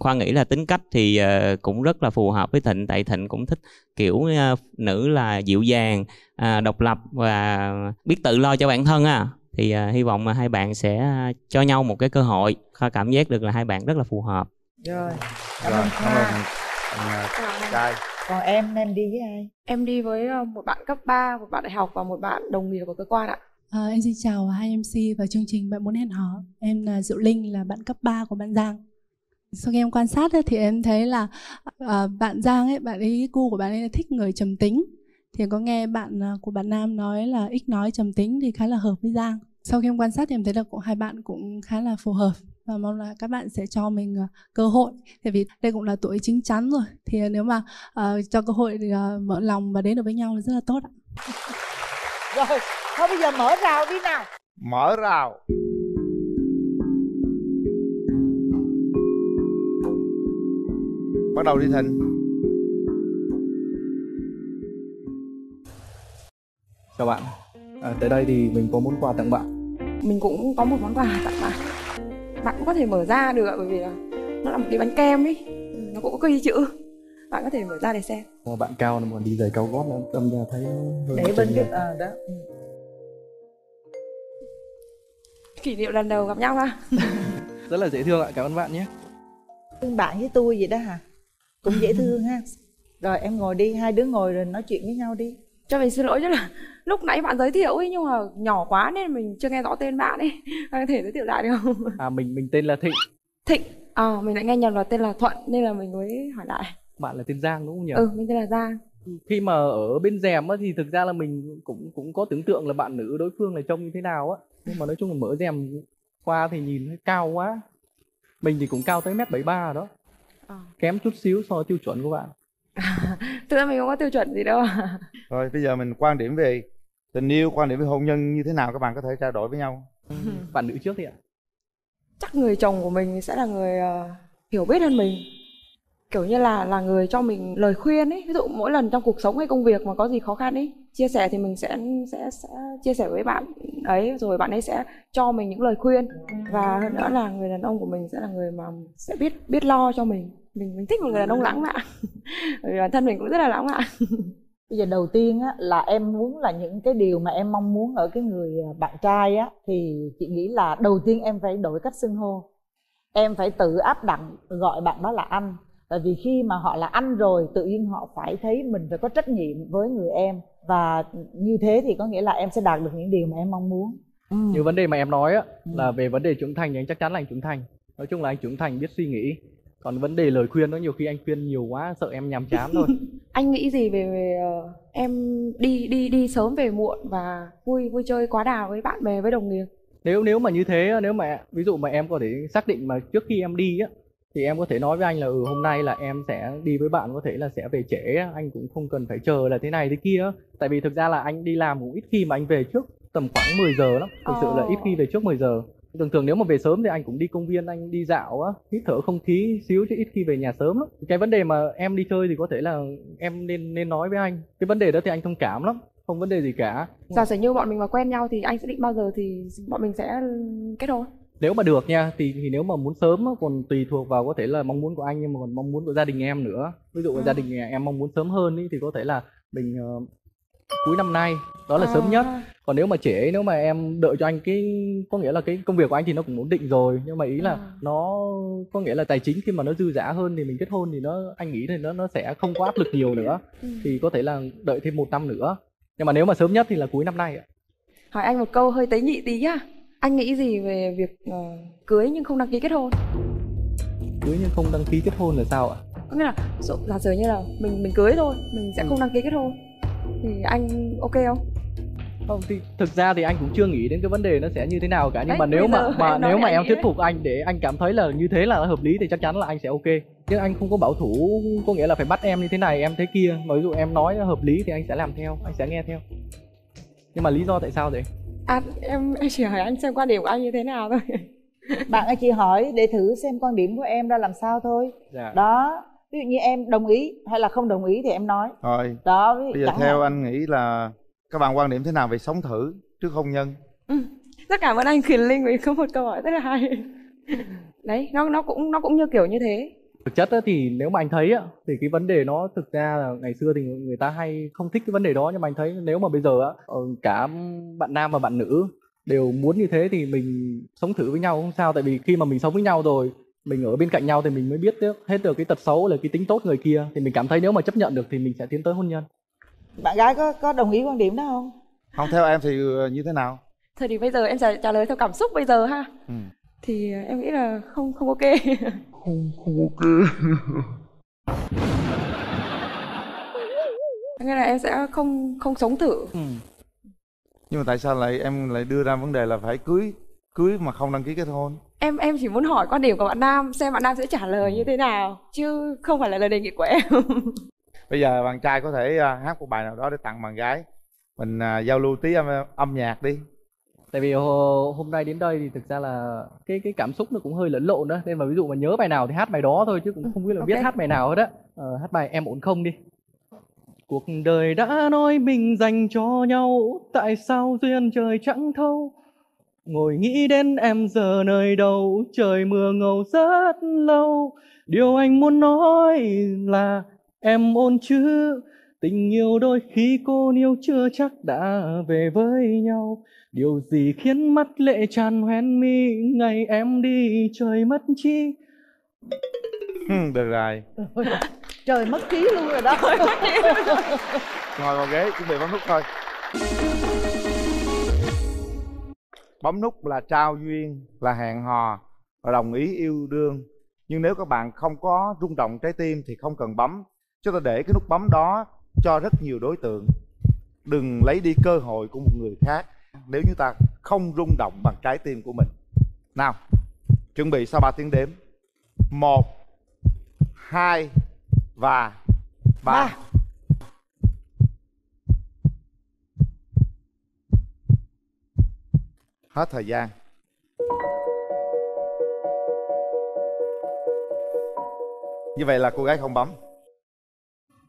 Khoa nghĩ là tính cách thì à, cũng rất là phù hợp với Thịnh tại Thịnh cũng thích kiểu à, nữ là dịu dàng, à, độc lập và biết tự lo cho bản thân à. Thì à, hy vọng mà hai bạn sẽ cho nhau một cái cơ hội. Khoa cảm giác được là hai bạn rất là phù hợp. Rồi, cảm ơn Khoa. Trai còn em em đi với ai? Em đi với ờ, một bạn cấp 3, một bạn đại học và một bạn đồng nghiệp của cơ quan ạ. À, em xin chào hai MC và chương trình bạn muốn hẹn hò. Em là Diệu Linh là bạn cấp 3 của bạn Giang. Sau khi em quan sát ấy, thì em thấy là à, bạn Giang ấy bạn ấy gu của bạn ấy là thích người trầm tính. Thì có nghe bạn của bạn Nam nói là ít nói trầm tính thì khá là hợp với Giang. Sau khi em quan sát thì em thấy là cũng hai bạn cũng khá là phù hợp và mong là các bạn sẽ cho mình uh, cơ hội. Tại vì đây cũng là tuổi chín chắn rồi. Thì nếu mà uh, cho cơ hội thì uh, mở lòng và đến được với nhau là rất là tốt ạ. Rồi thôi bây giờ mở rào đi nào. Mở rào. Bắt đầu đi thịnh. Chào bạn. À, tới đây thì mình có món quà tặng bạn. Mình cũng có một món quà tặng bạn bạn cũng có thể mở ra được bởi vì là nó là một cái bánh kem ấy nó cũng có ghi chữ. Bạn có thể mở ra để xem. Mà bạn cao mà đi giày cao gót nữa tâm ra thấy hơi để bên lệch. à, đó. Ừ. kỷ niệm lần đầu gặp nhau ha. Rất là dễ thương ạ cảm ơn bạn nhé. Bạn với tôi vậy đó hả? Cũng dễ thương ha. Rồi em ngồi đi hai đứa ngồi rồi nói chuyện với nhau đi cho mình xin lỗi chứ là lúc nãy bạn giới thiệu ấy nhưng mà nhỏ quá nên mình chưa nghe rõ tên bạn ấy. Bạn có thể giới thiệu lại được không? À mình mình tên là thịnh. Thịnh. À mình lại nghe nhầm là tên là thuận nên là mình mới hỏi lại. Bạn là tên giang đúng không nhỉ? Ừ mình tên là giang. Khi mà ở bên rèm á thì thực ra là mình cũng cũng có tưởng tượng là bạn nữ đối phương là trông như thế nào á. Nhưng mà nói chung là mở rèm qua thì nhìn thấy cao quá. Mình thì cũng cao tới mét bảy ba đó. À. kém chút xíu so với tiêu chuẩn của bạn thực ra mình không có tiêu chuẩn gì đâu. Rồi bây giờ mình quan điểm về tình yêu quan điểm về hôn nhân như thế nào các bạn có thể trao đổi với nhau? Bạn nữ trước thì ạ. Chắc người chồng của mình sẽ là người ờ, hiểu biết hơn mình. Kiểu như là là người cho mình lời khuyên ấy. Ví dụ mỗi lần trong cuộc sống hay công việc mà có gì khó khăn ấy chia sẻ thì mình sẽ sẽ sẽ chia sẻ với bạn ấy rồi bạn ấy sẽ cho mình những lời khuyên. Và hơn nữa là người đàn ông của mình sẽ là người mà sẽ biết biết lo cho mình mình mình thích một người đàn ông lãng mạn. Bởi vì bản thân mình cũng rất là lãng mạn. Bây giờ đầu tiên á là em muốn là những cái điều mà em mong muốn ở cái người à, bạn trai á thì chị nghĩ là đầu tiên em phải đổi cách xưng hô. Em phải tự áp đặt gọi bạn đó là anh. Tại vì khi mà họ là anh rồi tự nhiên họ phải thấy mình phải có trách nhiệm với người em. Và như thế thì có nghĩa là em sẽ đạt được những điều mà em mong muốn. Ừ. như vấn đề mà em nói á là về vấn đề trưởng thành thì anh chắc chắn là anh trưởng thành. Nói chung là anh trưởng thành biết suy nghĩ còn vấn đề lời khuyên đó nhiều khi anh khuyên nhiều quá sợ em nhàm chán thôi. Anh nghĩ gì về về ờ, em đi đi đi sớm về muộn và vui vui chơi quá đà với bạn bè với đồng nghiệp? Nếu nếu mà như thế nếu mà ví dụ mà em có thể xác định mà trước khi em đi á thì em có thể nói với anh là ừ hôm nay là em sẽ đi với bạn có thể là sẽ về trễ anh cũng không cần phải chờ là thế này thế kia tại vì thực ra là anh đi làm cũng ít khi mà anh về trước tầm khoảng 10 giờ lắm thực sự là ít khi về trước 10 giờ thường thường nếu mà về sớm thì anh cũng đi công viên anh đi dạo á hít thở không khí xíu chứ ít khi về nhà sớm lắm. Cái vấn đề mà em đi chơi thì có thể là em nên nên nói với anh. Cái vấn đề đó thì anh thông cảm lắm không vấn đề gì cả. Giả sử như bọn mình mà quen nhau thì anh sẽ định bao giờ thì bọn mình sẽ kết hôn? Nếu mà được nha thì thì nếu mà muốn sớm còn tùy thuộc vào có thể là mong muốn của anh nhưng mà còn mong muốn của gia đình em nữa. Ví dụ À. gia đình em mong muốn sớm hơn ý, thì có thể là mình ờ, cuối năm nay đó là sớm nhất. Còn nếu mà trễ nếu mà em đợi cho anh cái có nghĩa là cái công việc của anh thì nó cũng ổn định rồi. Nhưng mà ý là À. nó có nghĩa là tài chính khi mà nó dư dả hơn thì mình kết hôn thì nó anh nghĩ thì nó nó sẽ không có áp lực nhiều nữa. Ừ. thì có thể là đợi thêm một năm nữa. Nhưng mà nếu mà sớm nhất thì là cuối năm nay ạ. Hỏi anh một câu hơi tế nhị tí nhá. Anh nghĩ gì về việc ờ, cưới nhưng không đăng ký kết hôn? Cưới nhưng không đăng ký kết hôn là sao ạ? Có nghĩa là giả sử như là mình mình cưới thôi mình sẽ không đăng ký kết hôn thì anh ok không? Không thì thực ra thì anh cũng chưa nghĩ đến cái vấn đề nó sẽ như thế nào cả. Nhưng Đấy, mà nếu mà mà nếu mà em thuyết đấy. phục anh để anh cảm thấy là như thế là hợp lý thì chắc chắn là anh sẽ ok. Chứ anh không có bảo thủ có nghĩa là phải bắt em như thế này em thế kia. Mà ví dụ em nói hợp lý thì anh sẽ làm theo anh sẽ nghe theo. Nhưng mà lý do tại sao vậy? À em em chỉ hỏi anh xem quan điểm của anh như thế nào thôi. Bạn ơi chị hỏi để thử xem quan điểm của em ra làm sao thôi. Dạ. đó ví dụ như em đồng ý hay là không đồng ý thì em nói. Rồi đó bây giờ theo hạn. anh nghĩ là các bạn quan điểm thế nào về sống thử trước hôn nhân? Rất cảm ơn anh Quyền Linh vì có một câu hỏi rất là hay. Đấy nó nó cũng nó cũng như kiểu như thế. Thực chất á, thì nếu mà anh thấy á, thì cái vấn đề nó thực ra là ngày xưa thì người người ta hay không thích cái vấn đề đó nhưng mà anh thấy nếu mà bây giờ á, ờ, cả bạn nam và bạn nữ đều muốn như thế thì mình sống thử với nhau không sao. Tại vì khi mà mình sống với nhau rồi mình ở bên cạnh nhau thì mình mới biết được hết được cái tật xấu là cái tính tốt người kia. Thì mình cảm thấy nếu mà chấp nhận được thì mình sẽ tiến tới hôn nhân. Bạn gái có có đồng ý quan điểm đó không? Không theo em thì ờ, như thế nào? Thôi thì bây giờ em trả, trả lời theo cảm xúc bây giờ ha. Ừ. thì em nghĩ là không không ok. Không không ok. Nghĩa là em sẽ không không sống thử. nhưng mà tại sao lại em lại đưa ra vấn đề là phải cưới cưới mà không đăng ký kết hôn. Em em chỉ muốn hỏi quan điểm của bạn Nam xem bạn Nam sẽ trả lời như thế nào chứ không phải là lời đề nghị của em. bây giờ bạn trai có thể à, hát một bài nào đó để tặng bạn gái. Mình à, giao lưu tí âm, âm nhạc đi. Tại vì hôm nay đến đây thì thực ra là cái cái cảm xúc nó cũng hơi lẫn lộn đó. Nên mà ví dụ mà nhớ bài nào thì hát bài đó thôi chứ cũng không biết là biết Ok. hát bài nào hết á. Ờ, hát bài em ổn không đi. Cuộc đời đã nói mình dành cho nhau tại sao duyên trời chẳng thâu ngồi nghĩ đến em giờ nơi đâu trời mưa ngầu rất lâu. Điều anh muốn nói là em ổn chứ tình yêu đôi khi cô yêu chưa chắc đã về với nhau. Điều gì khiến mắt lệ tràn hoen mi ngày em đi trời mất chi được rồi. Trời mất trí luôn rồi đó. Ngồi vào ghế chuẩn bị bấm nút thôi bấm nút là trao duyên, là hẹn hò và đồng ý yêu đương. Nhưng nếu các bạn không có rung động trái tim thì không cần bấm. Chúng ta để cái nút bấm đó cho rất nhiều đối tượng. Đừng lấy đi cơ hội của một người khác nếu như ta không rung động bằng trái tim của mình. Nào, chuẩn bị sau 3 tiếng đếm. Một, hai và ba. Hết thời gian. Như vậy là cô gái không bấm.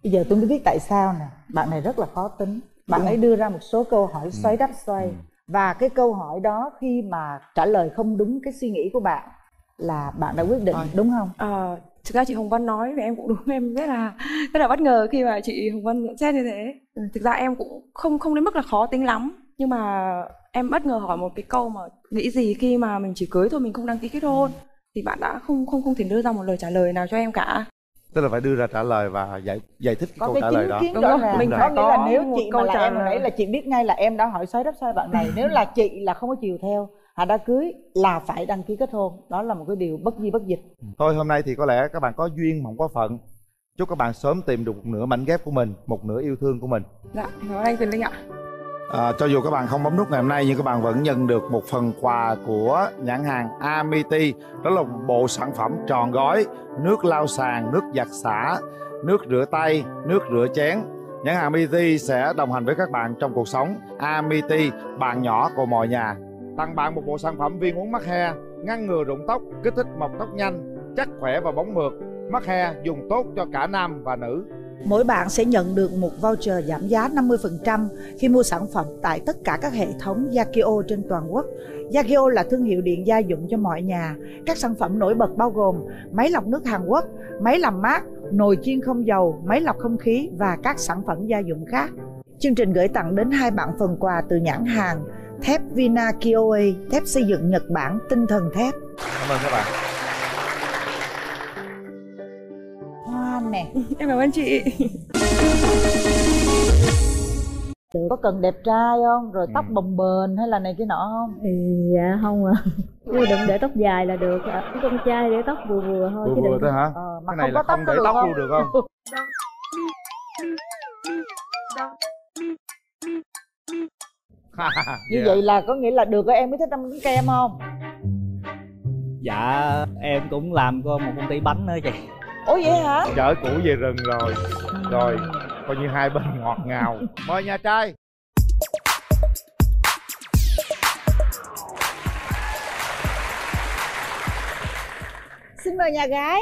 Bây giờ tôi mới biết tại sao nè. Bạn này rất là khó tính. Bạn ấy đưa ra một số câu hỏi xoay đắp xoay. Và cái câu hỏi đó khi mà trả lời không đúng cái suy nghĩ của bạn là bạn đã quyết định đúng không? Ờ, thực ra chị Hồng Vân nói về em cũng đúng em rất là rất là bất ngờ khi mà chị Hồng Vân nhận xét như thế. Ừ, thực ra em cũng không không đến mức là khó tính lắm nhưng mà em bất ngờ hỏi một cái câu mà nghĩ gì khi mà mình chỉ cưới thôi mình không đăng ký kết hôn thì bạn đã không không không thể đưa ra một lời trả lời nào cho em cả. Tức là phải đưa ra trả lời và giải giải thích cái có câu cái trả lời đó. Đúng ràng. Mình có phải nghĩa là có nếu chị câu mà là trả em hồi nãy là chị biết ngay là em đã hỏi xoay đắp xoay bạn này. Nếu là chị là không có chiều theo hà đã cưới là phải đăng ký kết hôn. Đó là một cái điều bất di bất dịch. Thôi hôm nay thì có lẽ các bạn có duyên mà không có phận. Chúc các bạn sớm tìm được một nửa mảnh ghép của mình một nửa yêu thương của mình. Dạ cảm ơn anh Quyền Linh ạ À, cho dù các bạn không bấm nút ngày hôm nay nhưng các bạn vẫn nhận được một phần quà của nhãn hàng Amity. Đó là một bộ sản phẩm tròn gói nước lau sàn, nước giặt xả, nước rửa tay, nước rửa chén. Nhãn hàng Amity sẽ đồng hành với các bạn trong cuộc sống. Amity, bạn nhỏ của mọi nhà. Tặng bạn một bộ sản phẩm viên uống mắc he ngăn ngừa rụng tóc, kích thích mọc tóc nhanh chắc khỏe và bóng mượt. Mắc he dùng tốt cho cả nam và nữ. Mỗi bạn sẽ nhận được một voucher giảm giá 50% khi mua sản phẩm tại tất cả các hệ thống Yakio trên toàn quốc. Yakio là thương hiệu điện gia dụng cho mọi nhà. Các sản phẩm nổi bật bao gồm máy lọc nước Hàn Quốc, máy làm mát, nồi chiên không dầu, máy lọc không khí và các sản phẩm gia dụng khác. Chương trình gửi tặng đến hai bạn phần quà từ nhãn hàng thép Vina Kioe, thép xây dựng Nhật Bản tinh thần thép. cảm ơn các bạn Hoa nè. em cảm ơn chị. Có cần đẹp trai không? Rồi tóc bồng bềnh hay là này kia nọ không? Ừ, dạ không ạ. Chứ đừng để tóc dài là được ạ. Con trai để tóc vừa vừa thôi vừa chứ vừa thôi hả? Ờ, mà cái này không là có tóc không để được tóc luôn được không? Như vậy là có nghĩa là được rồi em mới thích ăn bánh kem không? dạ em cũng làm có một công ty bánh nữa chị Ủa vậy hả? chở củ về rừng rồi. Rồi coi như hai bên ngọt ngào. Mời nhà trai. Xin mời nhà gái.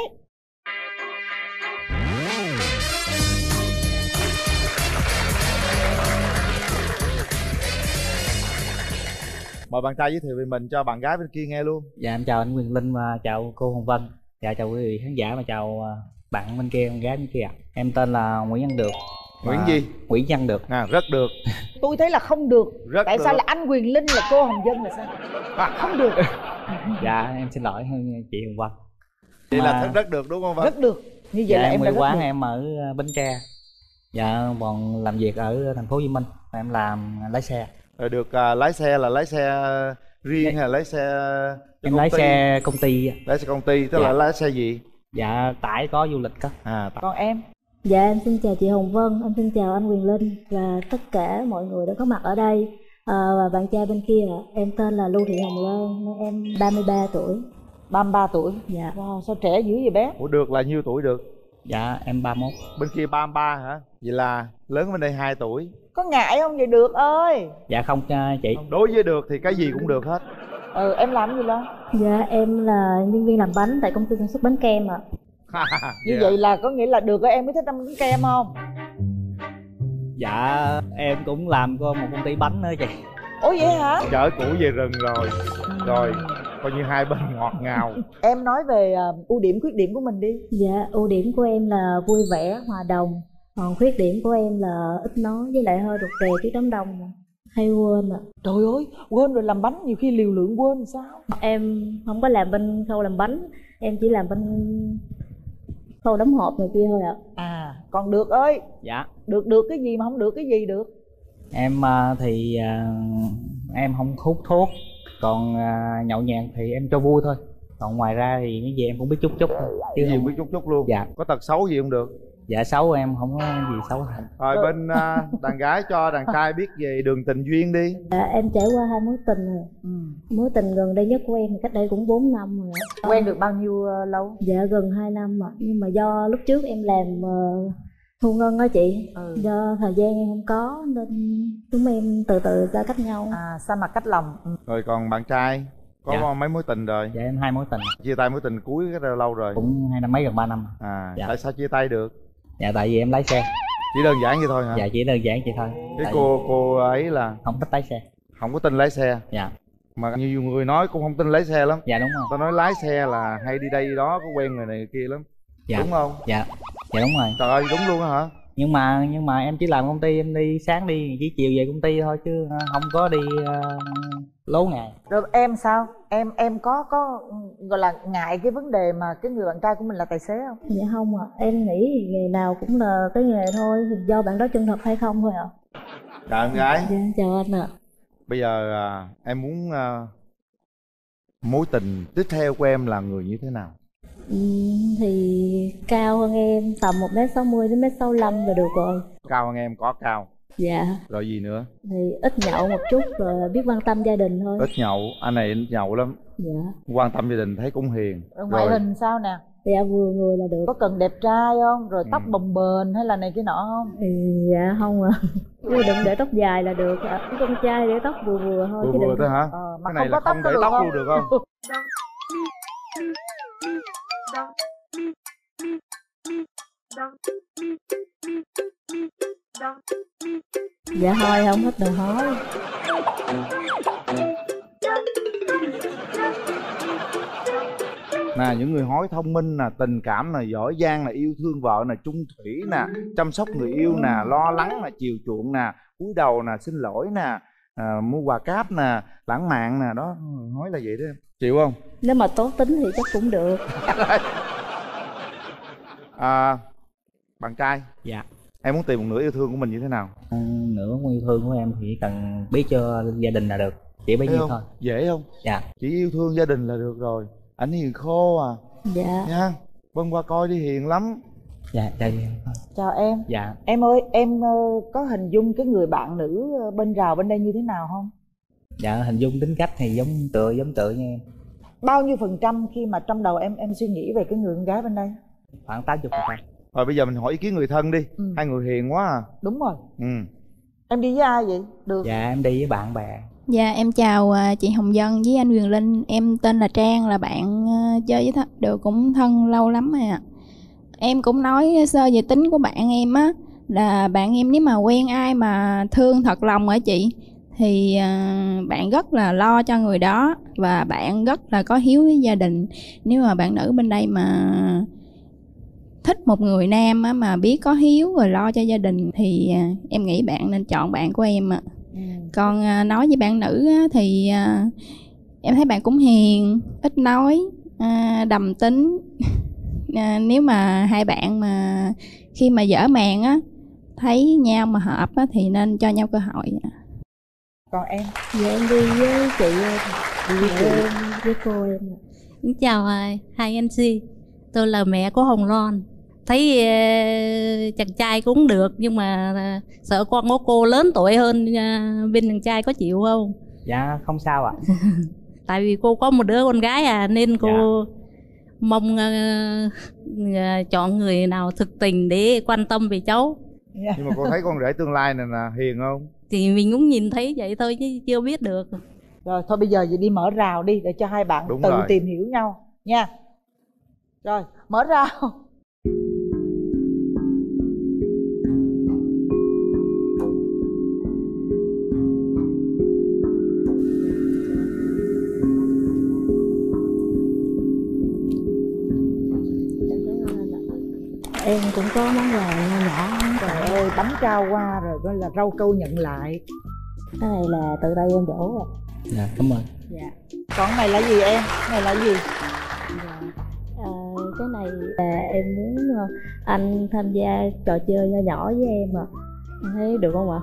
mời bạn trai giới thiệu về mình cho bạn gái bên kia nghe luôn. Dạ em chào anh Quyền Linh và chào cô Hồng Vân dạ chào quý vị khán giả và chào à, bạn bên kia con gái bên kia ạ em tên là Nguyễn Văn Được Nguyễn gì? Nguyễn Văn Được à rất được Tôi thấy là không được. Rất Tại sao được. là anh Quyền Linh là cô Hồng Dân là sao? Không được. dạ em xin lỗi hơn chị Hồng Vân vậy là thật rất được đúng không Vân Rất được. Như vậy dạ, là em đã quê quán được. em ở à, Bến Tre dạ còn làm việc ở thành phố Hồ Chí Minh em làm lái xe rồi được à, lái xe là lái xe riêng hay là lái xe em lái ty? xe công ty lái xe công ty tức Dạ. là lái xe gì dạ tải có du lịch có à còn em Dạ em xin chào chị Hồng Vân, em xin chào anh Quyền Linh và tất cả mọi người đã có mặt ở đây à, và bạn trai bên kia ạ. Em tên là Lưu Thị Hồng Loan, em 33 tuổi. 33 tuổi. Dạ. Wow, sao trẻ dữ vậy bé? Ủa được là nhiêu tuổi được? Dạ em 31 Bên kia 33 hả? Vậy là lớn bên đây 2 tuổi Có ngại không vậy được ơi? dạ không à, chị Đối với được thì cái gì cũng được hết Ừ em làm gì đó? Dạ em là nhân viên làm bánh tại công ty sản xuất bánh kem ạ. Như Dạ. vậy là có nghĩa là được rồi em mới thích ăn bánh kem không? dạ em cũng làm có một công ty bánh nữa chị Ủa vậy hả? Chở củ về rừng rồi Rồi coi như hai bên ngọt ngào Em nói về à, ưu điểm khuyết điểm của mình đi Dạ ưu điểm của em là vui vẻ, hòa đồng. Còn khuyết điểm của em là ít nói với lại hơi rụt rè trước đám đông. Hay quên ạ. Trời ơi, quên rồi làm bánh nhiều khi liều lượng quên sao? Em không có làm bên khâu làm bánh, em chỉ làm bên khâu đóng hộp này kia thôi ạ. À, còn được ơi dạ Được được cái gì mà không được cái gì được em à, thì à, em không hút thuốc còn à, nhậu nhẹt thì em cho vui thôi còn ngoài ra thì cái gì em cũng biết chút chút thôi gì không biết chút chút luôn dạ Có tật xấu gì không được dạ xấu em không có gì xấu hết Rồi bên à, đàn gái cho đàn trai biết về đường tình duyên đi Dạ, em trải qua hai mối tình rồi. Mối tình gần đây nhất của em thì cách đây cũng 4 năm rồi. ạ. Quen được bao nhiêu ờ, lâu? Dạ gần 2 năm rồi. Nhưng mà do lúc trước em làm ờ, thu ngân á chị. Ừ. Do thời gian em không có nên chúng em từ từ xa cách nhau. À sao mà cách lòng ừ. Rồi còn bạn trai Có Dạ. mấy mối tình rồi dạ em hai mối tình Chia tay mối tình cuối cái lâu rồi cũng hai năm mấy gần ba năm À Dạ. tại sao chia tay được dạ tại vì em lái xe. Chỉ đơn giản vậy thôi hả? Dạ chỉ đơn giản vậy thôi. Cái Tại cô cô ấy là? Không thích lái xe. Không có tin lái xe? Dạ. Mà nhiều người nói cũng không tin lái xe lắm. Dạ đúng rồi. Tao nói lái xe là hay đi đây đi đó Có quen người này người kia lắm. Dạ. Đúng không? dạ. Dạ đúng rồi. Trời ơi đúng luôn á hả? nhưng mà nhưng mà em chỉ làm công ty em đi sáng đi chỉ chiều về công ty thôi chứ ờ, không có đi ờ, lố ngày. Rồi em sao? Em em có có gọi là ngại cái vấn đề mà cái người bạn trai của mình là tài xế không? Dạ không ạ. Em nghĩ thì nghề nào cũng là cái nghề thôi. Thì do bạn đó chân thật hay không thôi ạ. Chào em gái Dạ chào anh ạ. Bây giờ à, em muốn à, mối tình tiếp theo của em là người như thế nào? Ừ, thì cao hơn em tầm 1m60 đến 1m65 là được rồi. Cao hơn em có cao Dạ. Rồi gì nữa? thì ít nhậu một chút rồi biết quan tâm gia đình thôi Ít nhậu, anh này ít nhậu lắm dạ Quan tâm gia đình thấy cũng hiền Rồi ngoại hình sao nè? dạ vừa người là được Có cần đẹp trai không? Rồi tóc Ừ. bồng bềnh hay là này kia nọ không? ừ, dạ không ạ mà đừng để tóc dài là được ạ Cái con trai để tóc vừa vừa thôi Vừa chứ vừa đừng thôi hả? Ờ, mà Cái này không là có không tóc để tóc luôn được không? dạ thôi không hết đồ hói Nè những người hói thông minh nè, tình cảm nè, giỏi giang nè, yêu thương vợ nè, trung thủy nè, chăm sóc người yêu nè, lo lắng nè, chiều chuộng nè, cúi đầu nè, xin lỗi nè, à, mua quà cáp nè, lãng mạn nè, đó hói là vậy đó em. Chịu không? nếu mà tốt tính thì chắc cũng được À, bạn trai, dạ em muốn tìm một nửa yêu thương của mình như thế nào? Ừ, nửa yêu thương của em thì chỉ cần biết cho gia đình là được chỉ bấy nhiêu thôi Dễ không? dạ Chỉ yêu thương gia đình là được rồi. Anh hiền khô à, dạ nha. Vân qua coi đi hiền lắm. dạ dạ Chào em dạ Em ơi, em ờ, có hình dung cái người bạn nữ ờ, bên rào bên đây như thế nào không? dạ hình dung tính cách thì giống tựa giống tựa như em Bao nhiêu phần trăm khi mà trong đầu em em suy nghĩ về cái người con gái bên đây? khoảng tám chục phần trăm Rồi bây giờ mình hỏi ý kiến người thân đi. Ừ. Hai người hiền quá à. Đúng rồi Ừ. Em đi với ai vậy? Được dạ em đi với bạn bè Dạ em chào à, chị Hồng Vân với anh Quyền Linh Em tên là Trang là bạn à, chơi với th- được cũng thân lâu lắm rồi ạ Em cũng nói sơ về tính của bạn em á Là bạn em nếu mà quen ai mà thương thật lòng hả chị Thì à, bạn rất là lo cho người đó Và bạn rất là có hiếu với gia đình Nếu mà bạn nữ bên đây mà thích một người nam á, mà biết có hiếu rồi lo cho gia đình Thì à, em nghĩ bạn nên chọn bạn của em ạ. Còn à, nói với bạn nữ á, thì à, em thấy bạn cũng hiền ít nói đầm tính. Nếu mà hai bạn mà khi mà dở màn á thấy nhau mà hợp á, thì nên cho nhau cơ hội còn em? Dạ em đi với chị đi với chị em với cô em ạ. Xin chào hai anh chị. Tôi là mẹ của Hồng Loan Thấy ờ, chàng trai cũng được Nhưng mà à, sợ con của cô lớn tuổi hơn à, bên chàng trai có chịu không? dạ không sao ạ. Tại vì cô có một đứa con gái à Nên cô mong ờ, ờ, chọn người nào thực tình để quan tâm về cháu. Nhưng mà cô thấy con rể tương lai này là hiền không? Thì mình cũng nhìn thấy vậy thôi chứ chưa biết được. Rồi thôi bây giờ vậy đi mở rào đi để cho hai bạn Đúng tự rồi. tìm hiểu nhau nha. Rồi mở rào em cũng có món quà nho nhỏ. Trời ơi bánh trao qua rồi gọi là rau câu nhận lại. Cái này là từ tay em đổ ạ. Dạ cảm ơn. Dạ. Còn cái này là gì em? Cái này là gì? Ờ, cái này là em muốn ờ, anh tham gia trò chơi nho nhỏ với em ạ. Anh thấy được không ạ?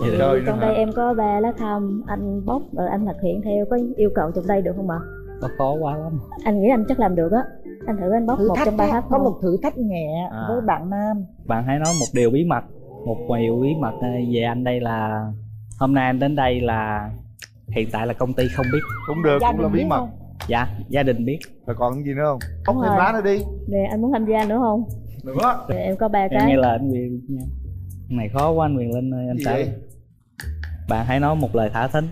Nữa trong hả? đây em có ba lá thăm anh bóc rồi anh thực hiện theo có yêu cầu trong đây được không ạ? Có khó quá lắm. Anh nghĩ anh chắc làm được á anh thử anh bóc thử một trong ba thách có một thử thách nhẹ À. với bạn nam. Bạn hãy nói một điều bí mật một điều bí mật ờ, về anh đây là hôm nay anh đến đây là hiện tại là công ty không biết. Cũng được Gia cũng là bí mật. không? dạ gia đình biết. Rồi còn cái gì nữa không? Bóc thêm lá nữa đi. Nè anh muốn tham gia nữa không? Nữa Dạ, em có ba em cái. nghe lời anh quyền nha. Này khó quá anh quyền linh ơi anh vậy? bạn hãy nói một lời thả thính.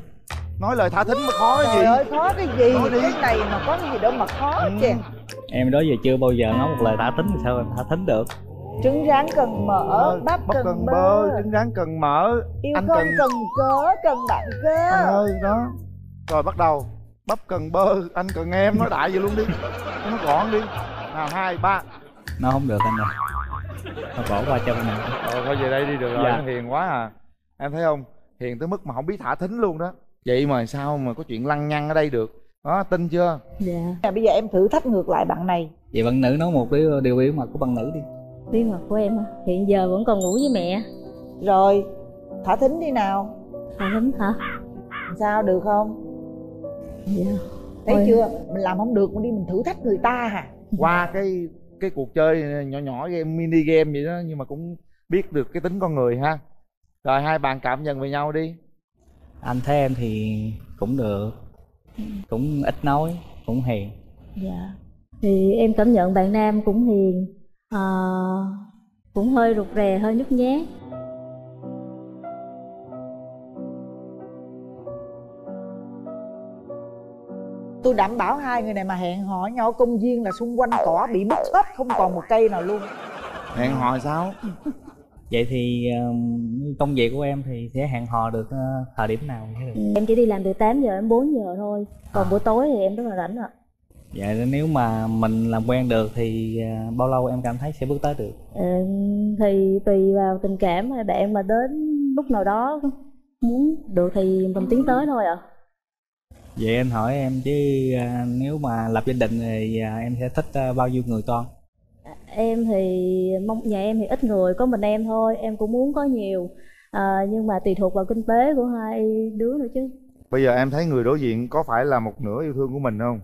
Nói lời thả thính mới khó cái trời gì ơi khó cái gì? Nói đi. cái này mà có cái gì đâu mà khó chứ em đó giờ chưa bao giờ nói một lời thả thính thì sao em thả thính được? Trứng rán cần mỡ bắp bắp cần cần bơ. bơ trứng rán cần mỡ yêu anh con cần cần cớ cần bạn cơ anh ơi đó. Rồi bắt đầu. Bắp cần bơ anh cần em nói đại vậy luôn đi. Cho nó gọn đi. Nào hai ba. Nó không được anh ơi. Thôi bỏ qua cho anh. Này rồi thôi về đây đi được rồi Dạ. nó hiền quá à. Em thấy không? Hiền tới mức mà không biết thả thính luôn đó. Vậy mà sao mà có chuyện lăng nhăng ở đây được đó tin chưa? Dạ. Nè, bây giờ em thử thách ngược lại bạn này. Vậy bạn nữ nói một điều, điều bí mật của bạn nữ đi. Bí mật của em á hiện giờ vẫn còn ngủ với mẹ. Rồi thả thính đi nào. Thả thính hả? Sao được không? Dạ. Thấy Thôi. chưa? Mình làm không được mình đi mình thử thách người ta hả? Qua cái cái cuộc chơi nhỏ nhỏ game mini game vậy đó nhưng mà cũng biết được cái tính con người ha. Rồi hai bạn cảm nhận về nhau đi. Anh thấy em thì cũng được cũng ít nói cũng hiền. Dạ. Thì em cảm nhận bạn nam cũng hiền ờ, cũng hơi rụt rè hơi nhút nhát. Tôi đảm bảo hai người này mà hẹn hò nhau công viên là xung quanh cỏ bị mất hết không còn một cây nào luôn. Hẹn hò sao vậy thì công việc của em thì sẽ hẹn hò được ờ, thời điểm nào thế được em chỉ đi làm từ 8 giờ đến 4 giờ thôi còn À. buổi tối thì em rất là rảnh ạ. Vậy nếu mà mình làm quen được thì ờ, bao lâu em cảm thấy sẽ bước tới được? Ờ, thì tùy vào tình cảm hay bạn mà đến lúc nào đó muốn được thì mình tiến tới thôi ạ. Vậy anh hỏi em chứ nếu mà lập gia đình thì em sẽ thích bao nhiêu người con em thì mong nhà em thì ít người có mình em thôi em cũng muốn có nhiều. À, nhưng mà tùy thuộc vào kinh tế của hai đứa nữa chứ. Bây giờ em thấy người đối diện có phải là một nửa yêu thương của mình không?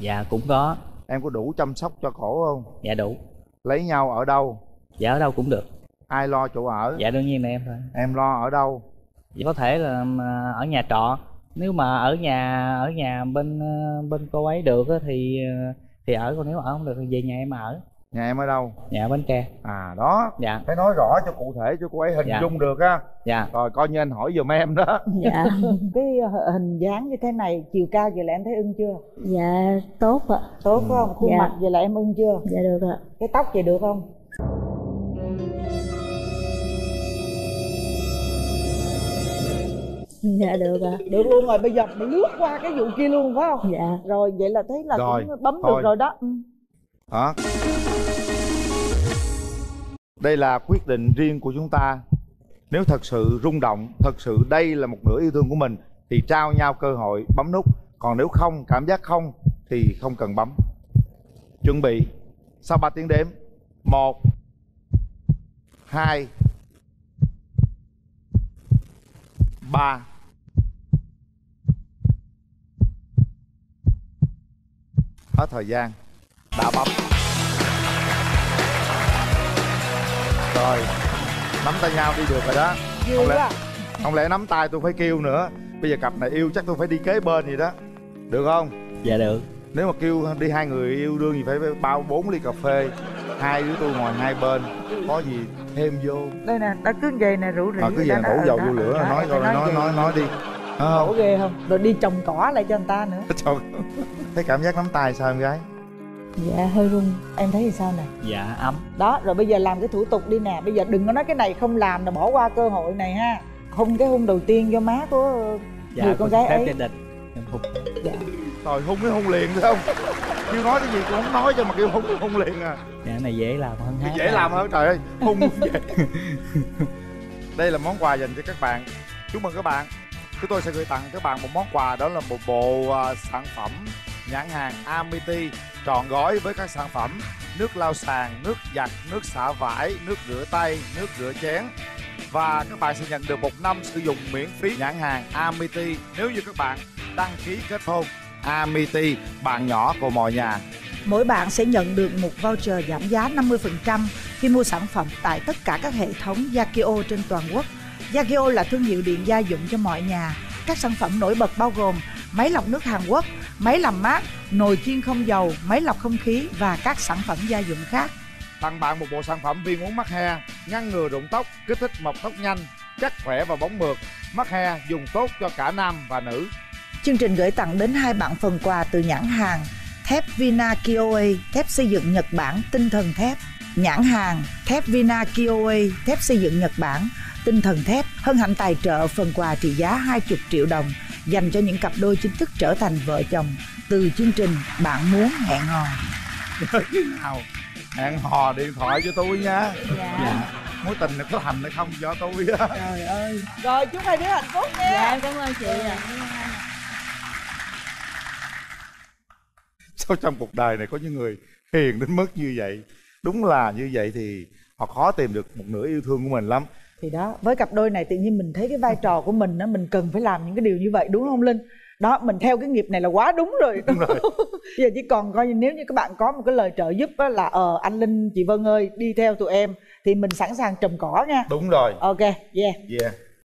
Dạ cũng có. Em có đủ chăm sóc cho cổ không? Dạ đủ. Lấy nhau ở đâu? Dạ ở đâu cũng được. Ai lo chỗ ở? Dạ đương nhiên là em thôi. Em lo ở đâu? Vậy có thể là mà ở nhà trọ. Nếu mà ở nhà ở nhà bên ờ, bên cô ấy được á thì ờ, thì ở còn nếu ở không được thì về nhà em ở nhà em ở đâu? Nhà ở bến tre. À đó. Dạ. Phải nói rõ cho cụ thể cho cô ấy hình Dạ. dung được á. Dạ. Rồi coi như anh hỏi giùm em đó. Dạ. Cái ờ, hình dáng như thế này chiều cao vậy là em thấy ưng chưa? Dạ tốt ạ. Tốt phải không? Khuôn Dạ. mặt vậy là em ưng chưa? Dạ được ạ. Cái tóc vậy được không? Dạ được ạ. Được luôn rồi bây giờ mình lướt qua cái vụ kia luôn phải không? Dạ. Rồi vậy là thấy là Rồi, cũng bấm thôi. được rồi đó. Ừ. đó đây là quyết định riêng của chúng ta. Nếu thật sự rung động, thật sự đây là một nửa yêu thương của mình, thì trao nhau cơ hội bấm nút. Còn nếu không, cảm giác không, thì không cần bấm. Chuẩn bị. Sau 3 tiếng đếm, một, hai, ba. Hết thời gian. Đã bấm. Rồi nắm tay nhau đi được rồi đó. Không lẽ không lẽ nắm tay tôi phải kêu nữa? Bây giờ cặp này yêu chắc tôi phải đi kế bên gì đó. Được không? Dạ được. Nếu mà kêu đi hai người yêu đương thì phải bao bốn ly cà phê. Hai đứa tôi ngồi hai bên có gì thêm vô? Đây nè đã cứ vậy nè rủ rỉ à, cứ đó, đổ dầu vô lửa đó, nói rồi nói vậy. nói nói đi. Ờ. Khổ ghê không? Rồi đi trồng cỏ lại cho người ta nữa. Trời thấy cảm giác nắm tay sao em gái dạ hơi run. Em thấy thì sao nè? Dạ ấm. Đó rồi bây giờ làm cái thủ tục đi nè. Bây giờ đừng có nói cái này không làm là bỏ qua cơ hội này ha. Hôn cái hôn đầu tiên cho má của dạ người con gái ấy. gia đình. Em phục dạ. Rồi hôn cái hôn liền phải không? Kêu nói cái gì cũng không nói cho mà kêu hôn hôn liền à. Dạ cái này dễ làm hơn hát dễ làm hơn trời ơi hôn dễ. Đây là món quà dành cho các bạn. Chúc mừng các bạn. Chúng tôi sẽ gửi tặng các bạn một món quà đó là một bộ à, sản phẩm nhãn hàng Amity trọn gói với các sản phẩm nước lau sàn, nước giặt, nước xả vải, nước rửa tay, nước rửa chén và các bạn sẽ nhận được một năm sử dụng miễn phí nhãn hàng Amity nếu như các bạn đăng ký kết hôn Amity bạn nhỏ của mọi nhà Mỗi bạn sẽ nhận được một voucher giảm giá 50% khi mua sản phẩm tại tất cả các hệ thống Yakio trên toàn quốc. Yakio là thương hiệu điện gia dụng cho mọi nhà. Các sản phẩm nổi bật bao gồm máy lọc nước Hàn Quốc, máy làm mát, nồi chiên không dầu, máy lọc không khí và các sản phẩm gia dụng khác. tặng bạn một bộ sản phẩm viên uống mắc he ngăn ngừa rụng tóc kích thích mọc tóc nhanh chắc khỏe và bóng mượt mắc he dùng tốt cho cả nam và nữ Chương trình gửi tặng đến hai bạn phần quà từ nhãn hàng thép Vina Kioe, thép xây dựng Nhật Bản tinh thần thép. Nhãn hàng thép Vina Kioe, thép xây dựng Nhật Bản tinh thần thép hân hạnh tài trợ phần quà trị giá 20 triệu đồng dành cho những cặp đôi chính thức trở thành vợ chồng từ chương trình Bạn muốn hẹn hò. nào hẹn hò điện thoại cho tôi nha Dạ. mối tình này có thành hay không do tôi Trời ơi. Rồi chúc hai đứa hạnh phúc nha. Dạ cảm ơn chị ạ. sao trong cuộc đời này có những người hiền đến mức như vậy đúng là như vậy thì họ khó tìm được một nửa yêu thương của mình lắm thì đó với cặp đôi này tự nhiên mình thấy cái vai trò của mình đó mình cần phải làm những cái điều như vậy đúng không linh? Đó mình theo cái nghiệp này là quá đúng rồi, đúng rồi. giờ chỉ còn coi như nếu như các bạn có một cái lời trợ giúp đó là ờ anh linh chị vân ơi đi theo tụi em thì mình sẵn sàng trồng cỏ nha. Đúng rồi. Ok yeah. Yeah